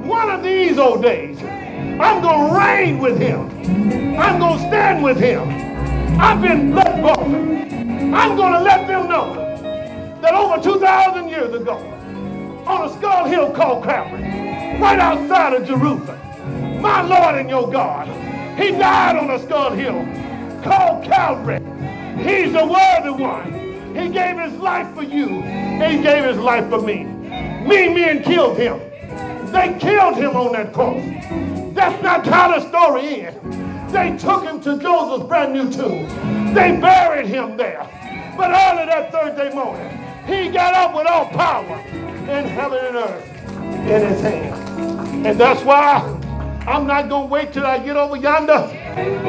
A: one of these old days, I'm going to reign with him. I'm going to stand with him. I've been blood bought. I'm going to let them know that over 2,000 years ago, on a skull hill called Calvary, right outside of Jerusalem, my Lord and your God, he died on a skull hill called Calvary. He's the worthy one. He gave his life for you. He gave his life for me. Me men killed him. They killed him on that cross. That's not how the story is. They took him to Joseph's brand new tomb. They buried him there. But early that Thursday morning, he got up with all power in heaven and earth in his hand. And that's why I'm not going to wait till I get over yonder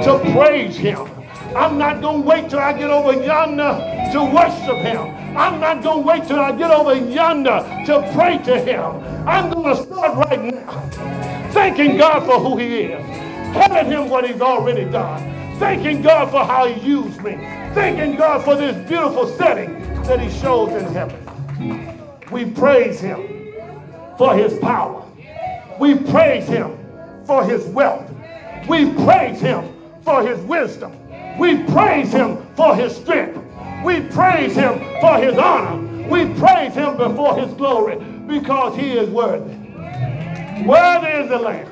A: to praise him. I'm not going to wait till I get over yonder to worship him. I'm not going to wait till I get over yonder to pray to him. I'm going to start right now thanking God for who he is, telling him what he's already done, thanking God for how he used me, thanking God for this beautiful setting that he shows in heaven. We praise him for his power. We praise him for his wealth. We praise him for his wisdom. We praise him for his strength. We praise him for his honor. We praise him before his glory because he is worthy. Worthy is the Lamb.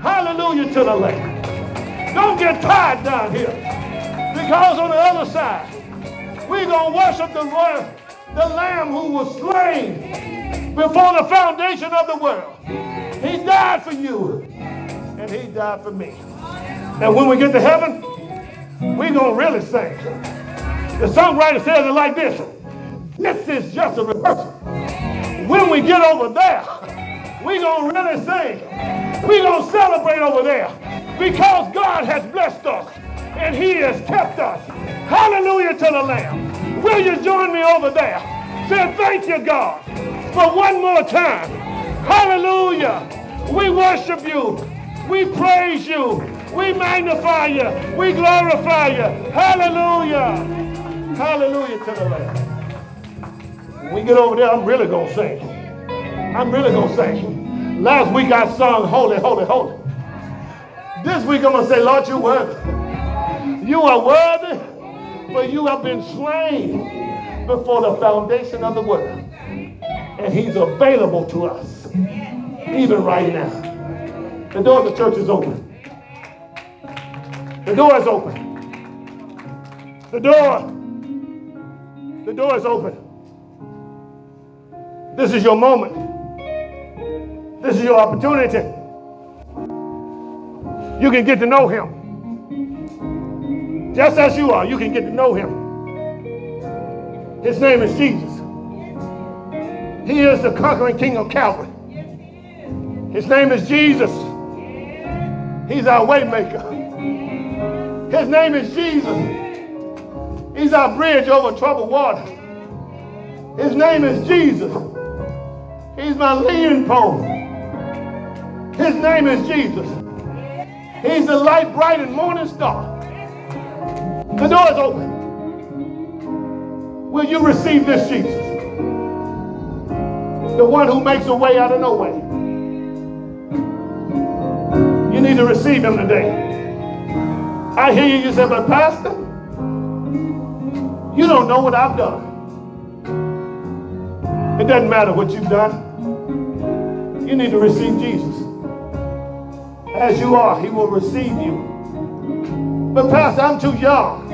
A: Hallelujah to the Lamb. Don't get tired down here because on the other side, we're going to worship the, Lord, the Lamb who was slain before the foundation of the world. He died for you and he died for me. And when we get to heaven, we're going to really sing. The songwriter says it like this. This is just a rehearsal. When we get over there, we're going to really sing. We're going to celebrate over there because God has blessed us and he has kept us. Hallelujah to the Lamb. Will you join me over there? Say thank you, God, for one more time. Hallelujah. We worship you. We praise you. We magnify you. We glorify you. Hallelujah. Hallelujah to the Lamb. When we get over there, I'm really going to sing. I'm really going to sing. Last week I sung Holy, Holy, Holy. This week I'm going to say, Lord, you're worthy. You are worthy, for you have been slain before the foundation of the world. And he's available to us, even right now. The door of the church is open. The door is open. The door The door is open. This is your moment. This is your opportunity. You can get to know him. Just as you are, you can get to know him. His name is Jesus. He is the conquering king of Calvary. His name is Jesus. He's our waymaker. His name is Jesus. He's our bridge over troubled water. His name is Jesus. He's my leaning pole. His name is Jesus. He's the light, bright, and morning star. The door is open. Will you receive this Jesus? The one who makes a way out of no way. You need to receive him today. I hear you, you say, but Pastor, you don't know what I've done. It doesn't matter what you've done. You need to receive Jesus. As you are, he will receive you. But Pastor, I'm too young.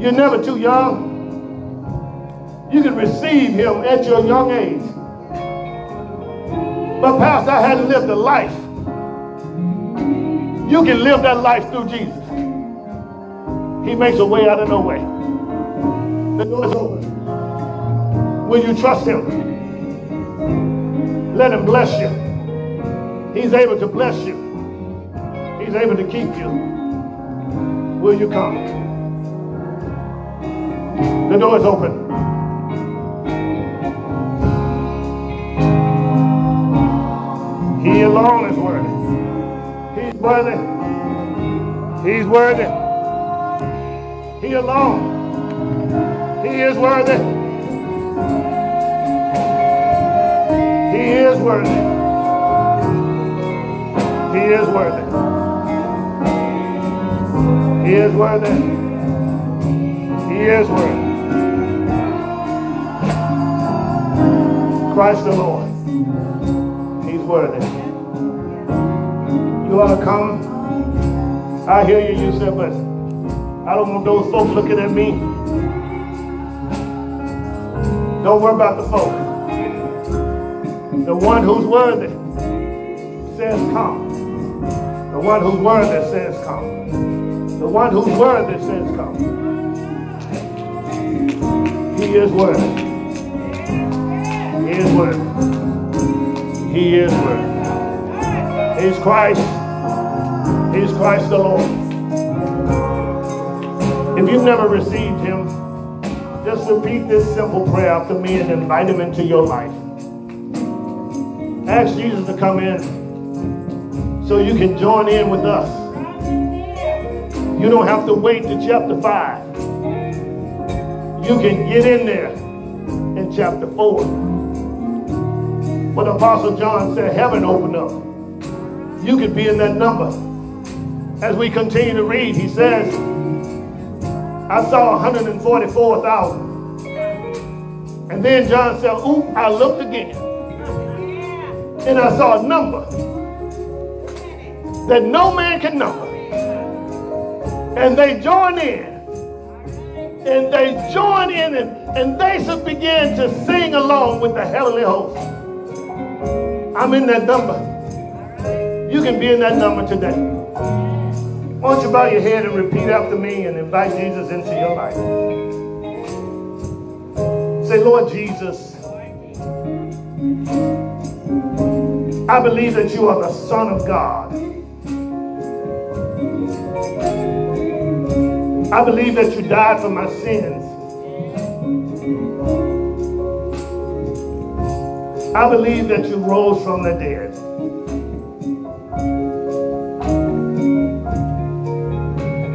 A: You're never too young. You can receive him at your young age. But Pastor, I hadn't lived a life. You can live that life through Jesus. He makes a way out of no way. The door is open. Will you trust him? Let him bless you. He's able to bless you. He's able to keep you. Will you come? The door is open. He alone is worthy. He's worthy. He alone. He is worthy. He is worthy. He is worthy. He is worthy. He is worthy. Christ the Lord. He's worthy. Ought to come. I hear you, you said, but I don't want those folks looking at me. Don't worry about the folk. The one who's worthy says come. The one who's worthy says come. The one who's worthy says come. He is worthy. He is worthy. He is worthy. He's Christ. He's Christ the Lord. If you've never received him, just repeat this simple prayer after me and invite him into your life. Ask Jesus to come in so you can join in with us. You don't have to wait to chapter 5. You can get in there in chapter 4. What Apostle John said, heaven opened up. You could be in that number. As we continue to read, he says, I saw 144,000. And then John said, Ooh, I looked again. And I saw a number that no man can number. And they join in. And they join in and, and they should begin to sing along with the heavenly host. I'm in that number. You can be in that number today. Why don't you bow your head and repeat after me and invite Jesus into your life? Say, Lord Jesus, I believe that you are the Son of God. I believe that you died for my sins. I believe that you rose from the dead.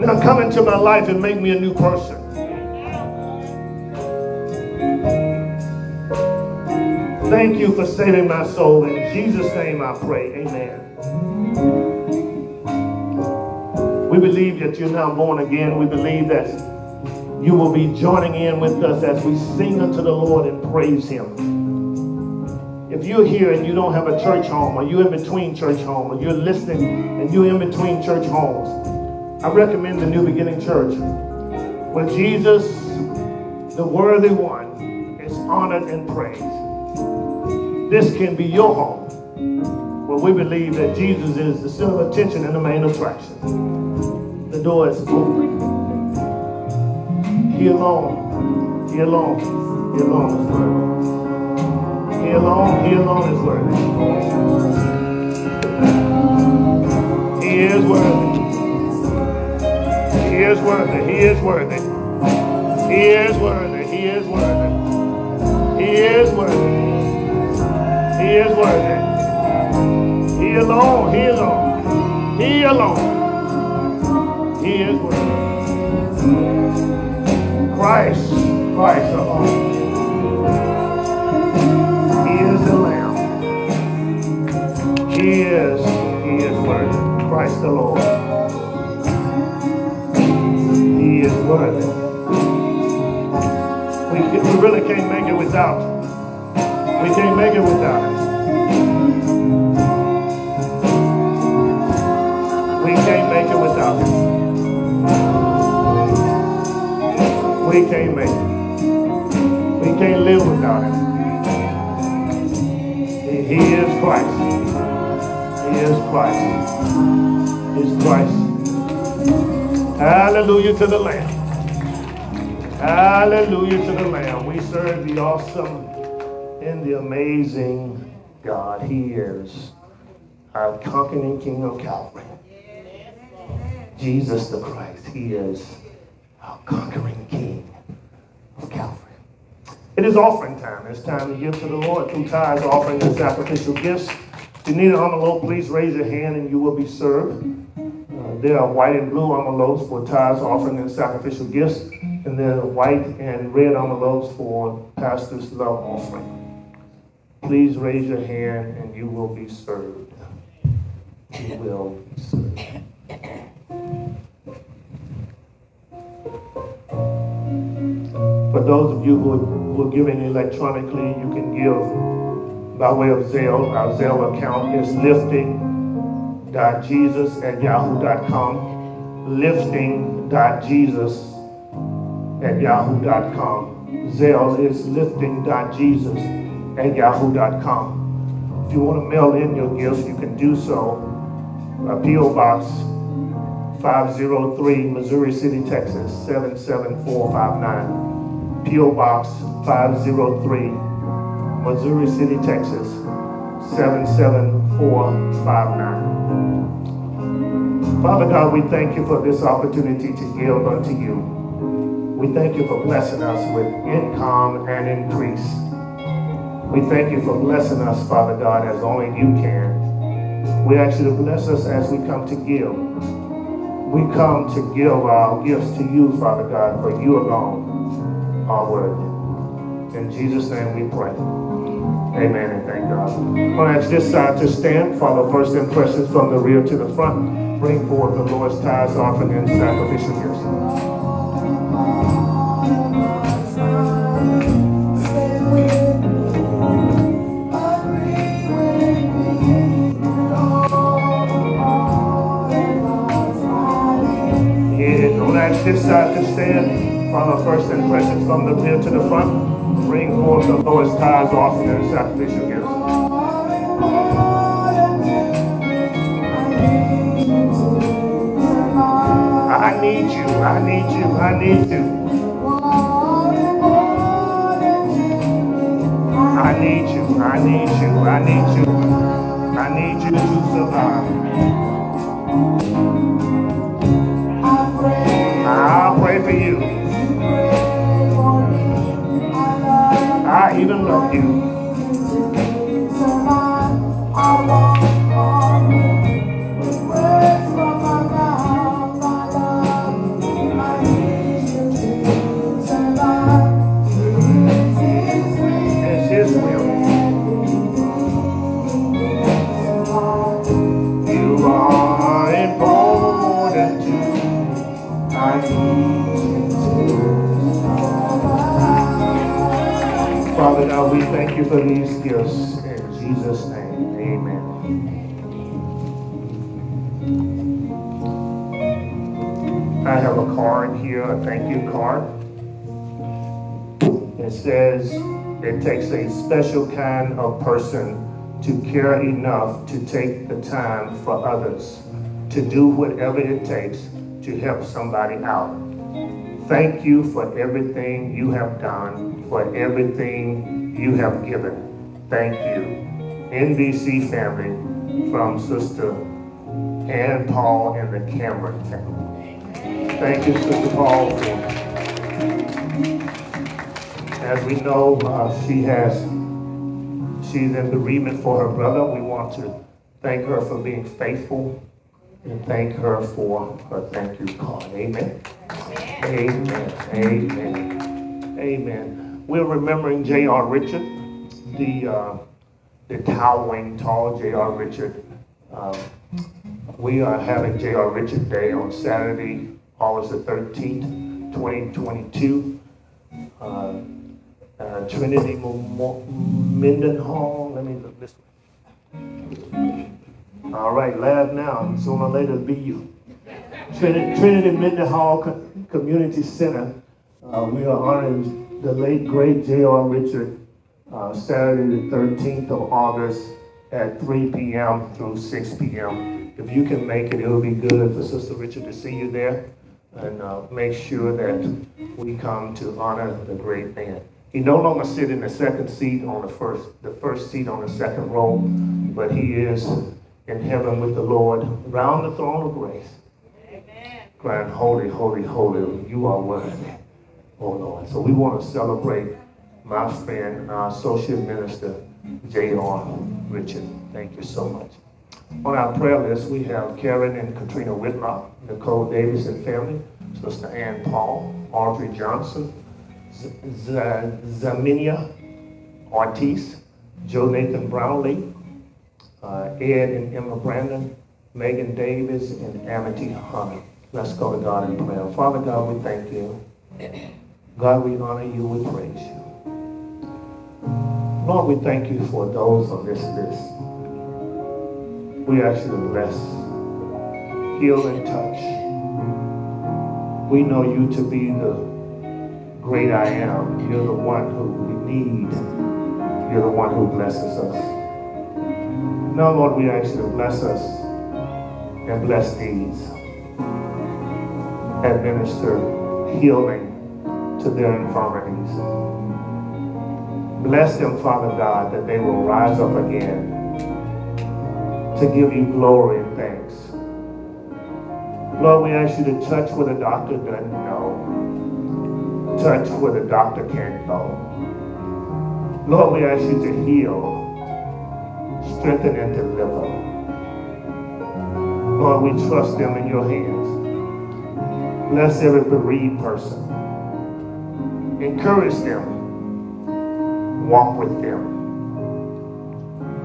A: Now come into my life and make me a new person. Thank you for saving my soul. In Jesus' name I pray. Amen. We believe that you're now born again. We believe that you will be joining in with us as we sing unto the Lord and praise him. If you're here and you don't have a church home, or you're in between church home, or you're listening and you're in between church homes, I recommend the New Beginning Church. where Jesus, the worthy one, is honored and praised. This can be your home, where we believe that Jesus is the center of attention and the main attraction. The door is open. He alone, He alone, He alone is worthy. He alone, He alone is worthy. He is worthy. He is worthy. He is worthy. He is worthy. He is worthy. He is worthy. He is worthy. He alone. He alone. He alone. He is worthy. Christ. Christ alone. He is the Lamb. He is. He is worthy. Christ the Lord. He is worthy. We, we really can't make it without. We can't make it without it. We can't make it without it. We can't make it. We can't live without it. He, he is Christ. He is Christ. He is Christ. Hallelujah to the Lamb. Hallelujah to the Lamb. We serve the awesome and the amazing God. He is our conquering King of Calvary. Jesus the Christ. He is our conquering King of Calvary. It is offering time. It's time to give to the Lord through tithes, offering, and sacrificial gifts. If you need an envelope, please raise your hand and you will be served. There are white and blue envelopes for tithes, offering, and sacrificial gifts. And there are white and red envelopes for pastor's love offering. Please raise your hand and you will be served. You will be served. For those of you who are, who are giving electronically, you can give by way of Zelle. Our Zelle account is lifting.jesus at yahoo.com. Lifting.jesus at yahoo.com. Zelle is lifting.jesus at yahoo.com. If you want to mail in your gifts, you can do so. Uh, P.O. Box 503, Missouri City, Texas 77459. P.O. Box 503, Missouri City, Texas 77459. Father God, we thank you for this opportunity to give unto you. We thank you for blessing us with income and increase. We thank you for blessing us, Father God, as only you can. We ask you to bless us as we come to give. We come to give our gifts to you, Father God, for you alone are worthy. In Jesus' name we pray. Amen and thank God. I'm going to ask this side to stand. Follow first impressions from the rear to the front. Bring forth the Lord's tithes, offering, and sacrificial gifts. This side to stand. Follow first impressions from the rear to the front. Bring forth the Lord's tithes, offering, and sacrificial I need you, I need you. I need you, I need you, I need you. I need you to survive. I'll pray for you. I even love you. Father God, we thank you for these gifts in Jesus' name. Amen. I have a card here, a thank you card. It says, it takes a special kind of person to care enough to take the time for others, to do whatever it takes to help somebody out. Thank you for everything you have done, for everything you have given. Thank you. NBC family from Sister Ann Paul and the Cameron family. Thank you, Sister Paul. As we know, uh, she has, she's in bereavement for her brother. We want to thank her for being faithful and thank her for her thank you card. Amen. Amen. Amen. Amen. We're remembering J.R. Richard, the uh, the towering, tall J.R. Richard. Um, we are having J.R. Richard Day on Saturday, August the 13th, 2022. Uh, uh, Trinity Mendenhall. Let me look this way. All right, laugh now. Sooner or later, it'll be you. Trinity, Trinity Co Community Center. Uh, we are honoring the late, great J.R. Richard uh, Saturday the 13th of August at 3 p.m. through 6 p.m. If you can make it, it'll be good for Sister Richard to see you there and uh, make sure that we come to honor the great man. He no longer sit in the second seat on the first, the first seat on the second row, but he is in heaven with the Lord around the throne of grace. Amen. Crying, holy, holy, holy, you are worthy, oh Lord. So we want to celebrate my friend, our associate minister, J.R. Richard. Thank you so much. On our prayer list, we have Karen and Katrina Whitlock, Nicole Davis and family, Sister Ann Paul, Audrey Johnson, Zaminia Ortiz, Joe Nathan Brownlee, uh, Ed and Emma Brandon, Megan Davis, and Amity Hunter. Let's go to God in prayer. Father God, we thank you. God, we honor you, we praise you. Lord, we thank you for those on this list. We ask you to bless, heal, and touch. We know you to be the great I am. You're the one who we need. You're the one who blesses us. Now, Lord, we ask you to bless us and bless these. Administer healing to their infirmities. Bless them, Father God, that they will rise up again to give you glory and thanks. Lord, we ask you to touch where the doctor doesn't know. Touch where the doctor can't go. Lord, we ask you to heal, strengthen, and deliver. Lord, we trust them in your hands. Bless every bereaved person. Encourage them walk with them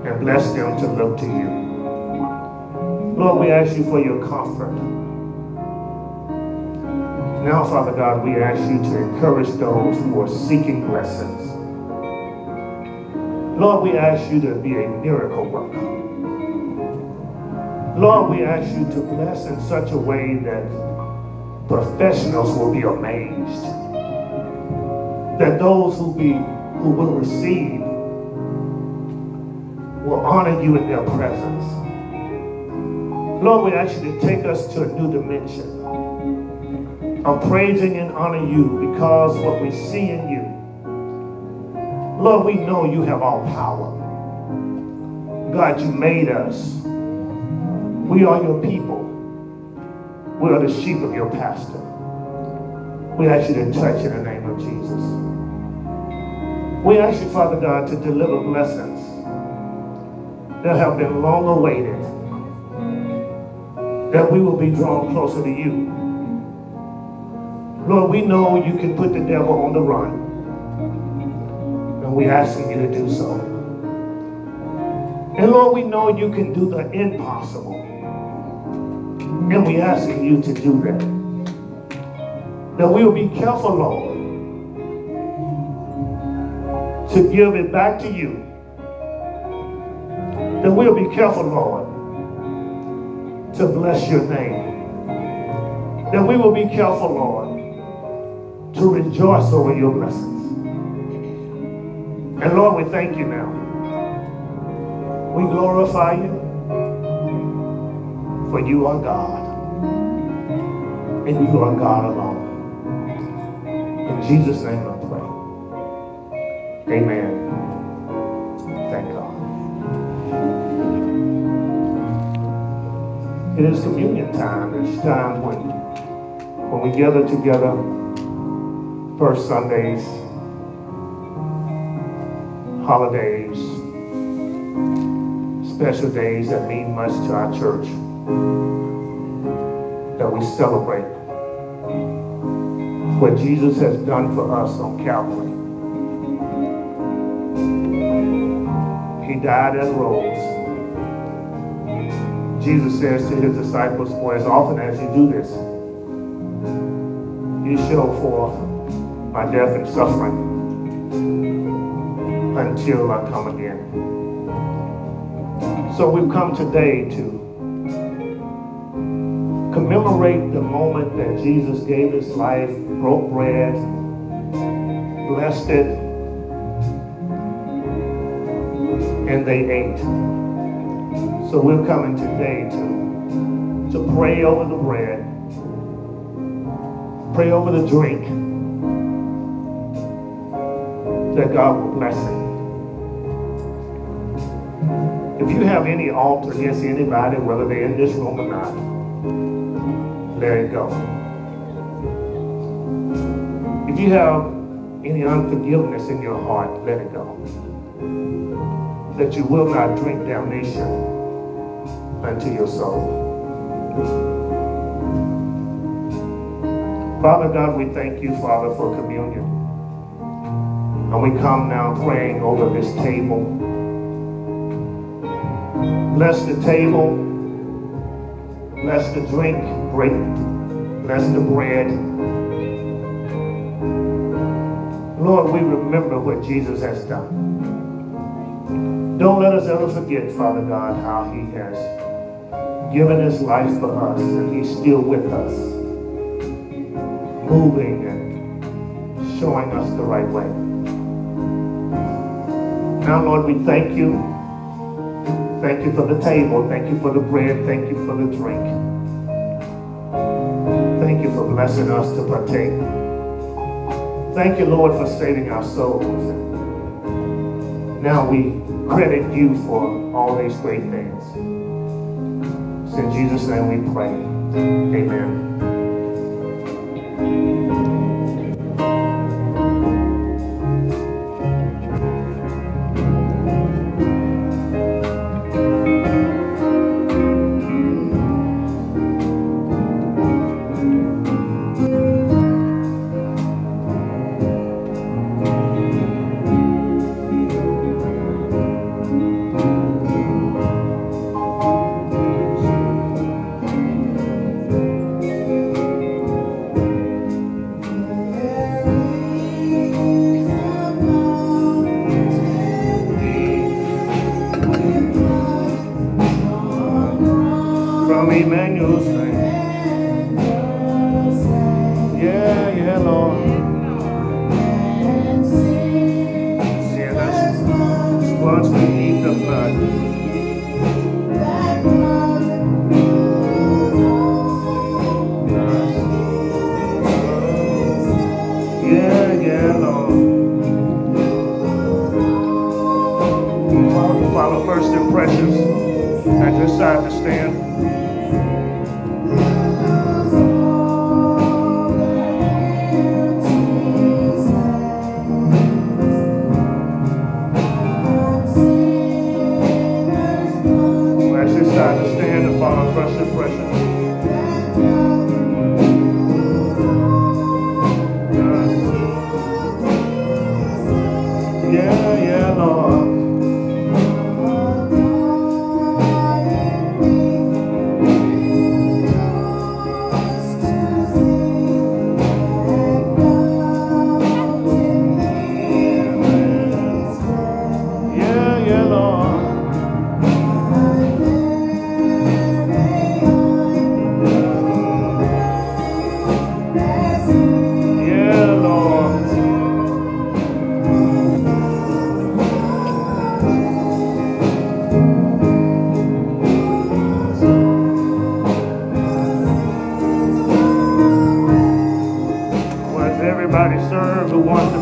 A: and bless them to look to you. Lord, we ask you for your comfort. Now, Father God, we ask you to encourage those who are seeking blessings. Lord, we ask you to be a miracle worker. Lord, we ask you to bless in such a way that professionals will be amazed. That those who be who will receive will honor you in their presence. Lord, we ask you to take us to a new dimension of praising and honor you because what we see in you, Lord, we know you have all power. God, you made us. We are your people. We are the sheep of your pastor. We ask you to touch in the name of Jesus. We ask you, Father God, to deliver blessings that have been long awaited, that we will be drawn closer to you. Lord, we know you can put the devil on the run, and we're asking you to do so. And Lord, we know you can do the impossible, and we're asking you to do that. That we will be careful, Lord, to give it back to you. That we'll be careful, Lord, to bless your name. that we will be careful, Lord, to rejoice over your blessings. And Lord, we thank you now. We glorify you, for you are God, and you are God alone. In Jesus' name I pray. Amen. Thank God. It is communion time. It's time when, when we gather together first Sundays, holidays, special days that mean much to our church, that we celebrate what Jesus has done for us on Calvary. He died and rose Jesus says to his disciples, For as often as you do this, you show forth my death and suffering until I come again. So we've come today to commemorate the moment that Jesus gave his life, broke bread, blessed it, and they ate. So we're coming today to, to pray over the bread, pray over the drink, that God will bless it. If you have any altar against anybody, whether they're in this room or not, let it go. If you have any unforgiveness in your heart, let it go. That you will not drink damnation unto your soul. Father God, we thank you, Father, for communion. And we come now praying over this table. Bless the table. Bless the drink. Break. Bless the bread. Lord, we remember what Jesus has done. Don't let us ever forget, Father God, how he has given his life for us, and he's still with us, moving and showing us the right way. Now, Lord, we thank you. Thank you for the table. Thank you for the bread. Thank you for the drink. Thank you for blessing us to partake. Thank you, Lord, for saving our souls. Now we credit you for all these great things in Jesus' name we pray. Amen.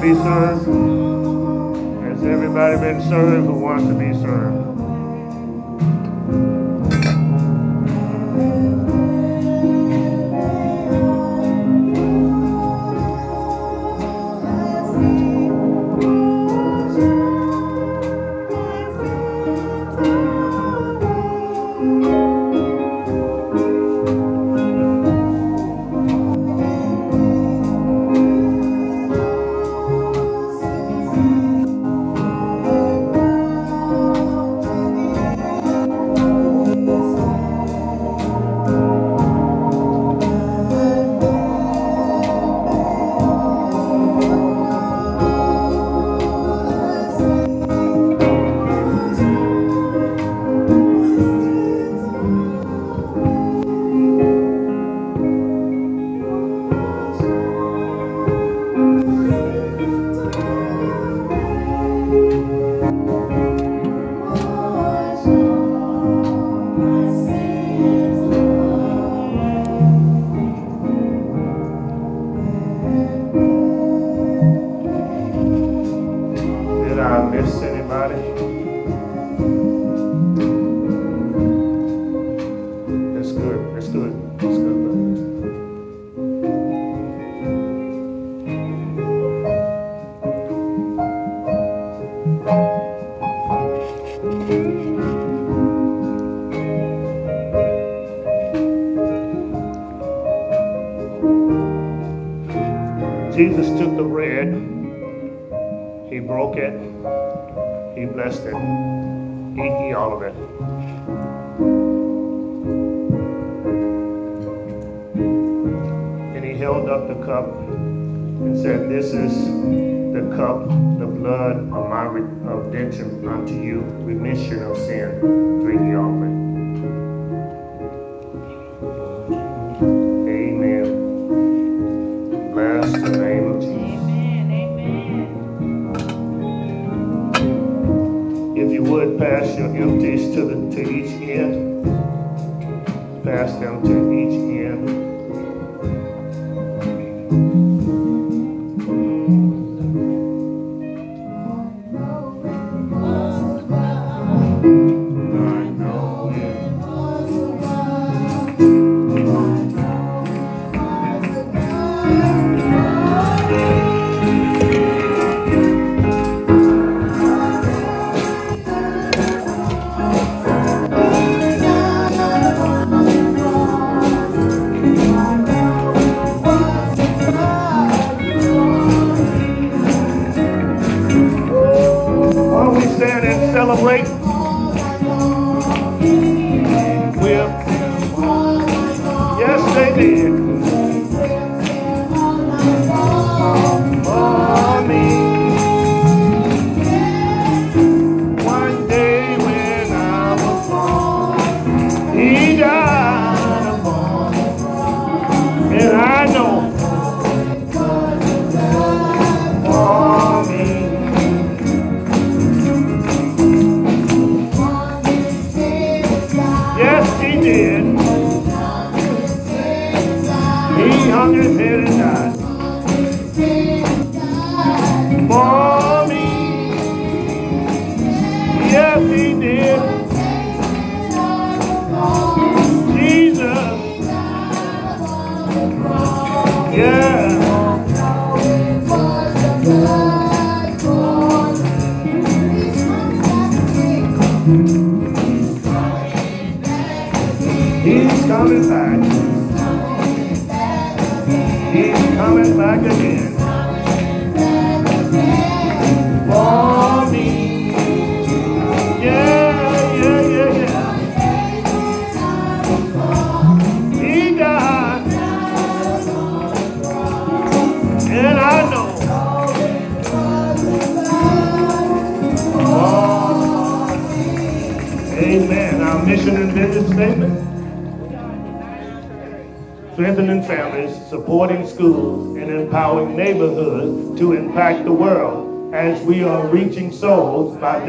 B: be served? Has everybody been served who wants to be served?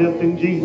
B: in Jesus.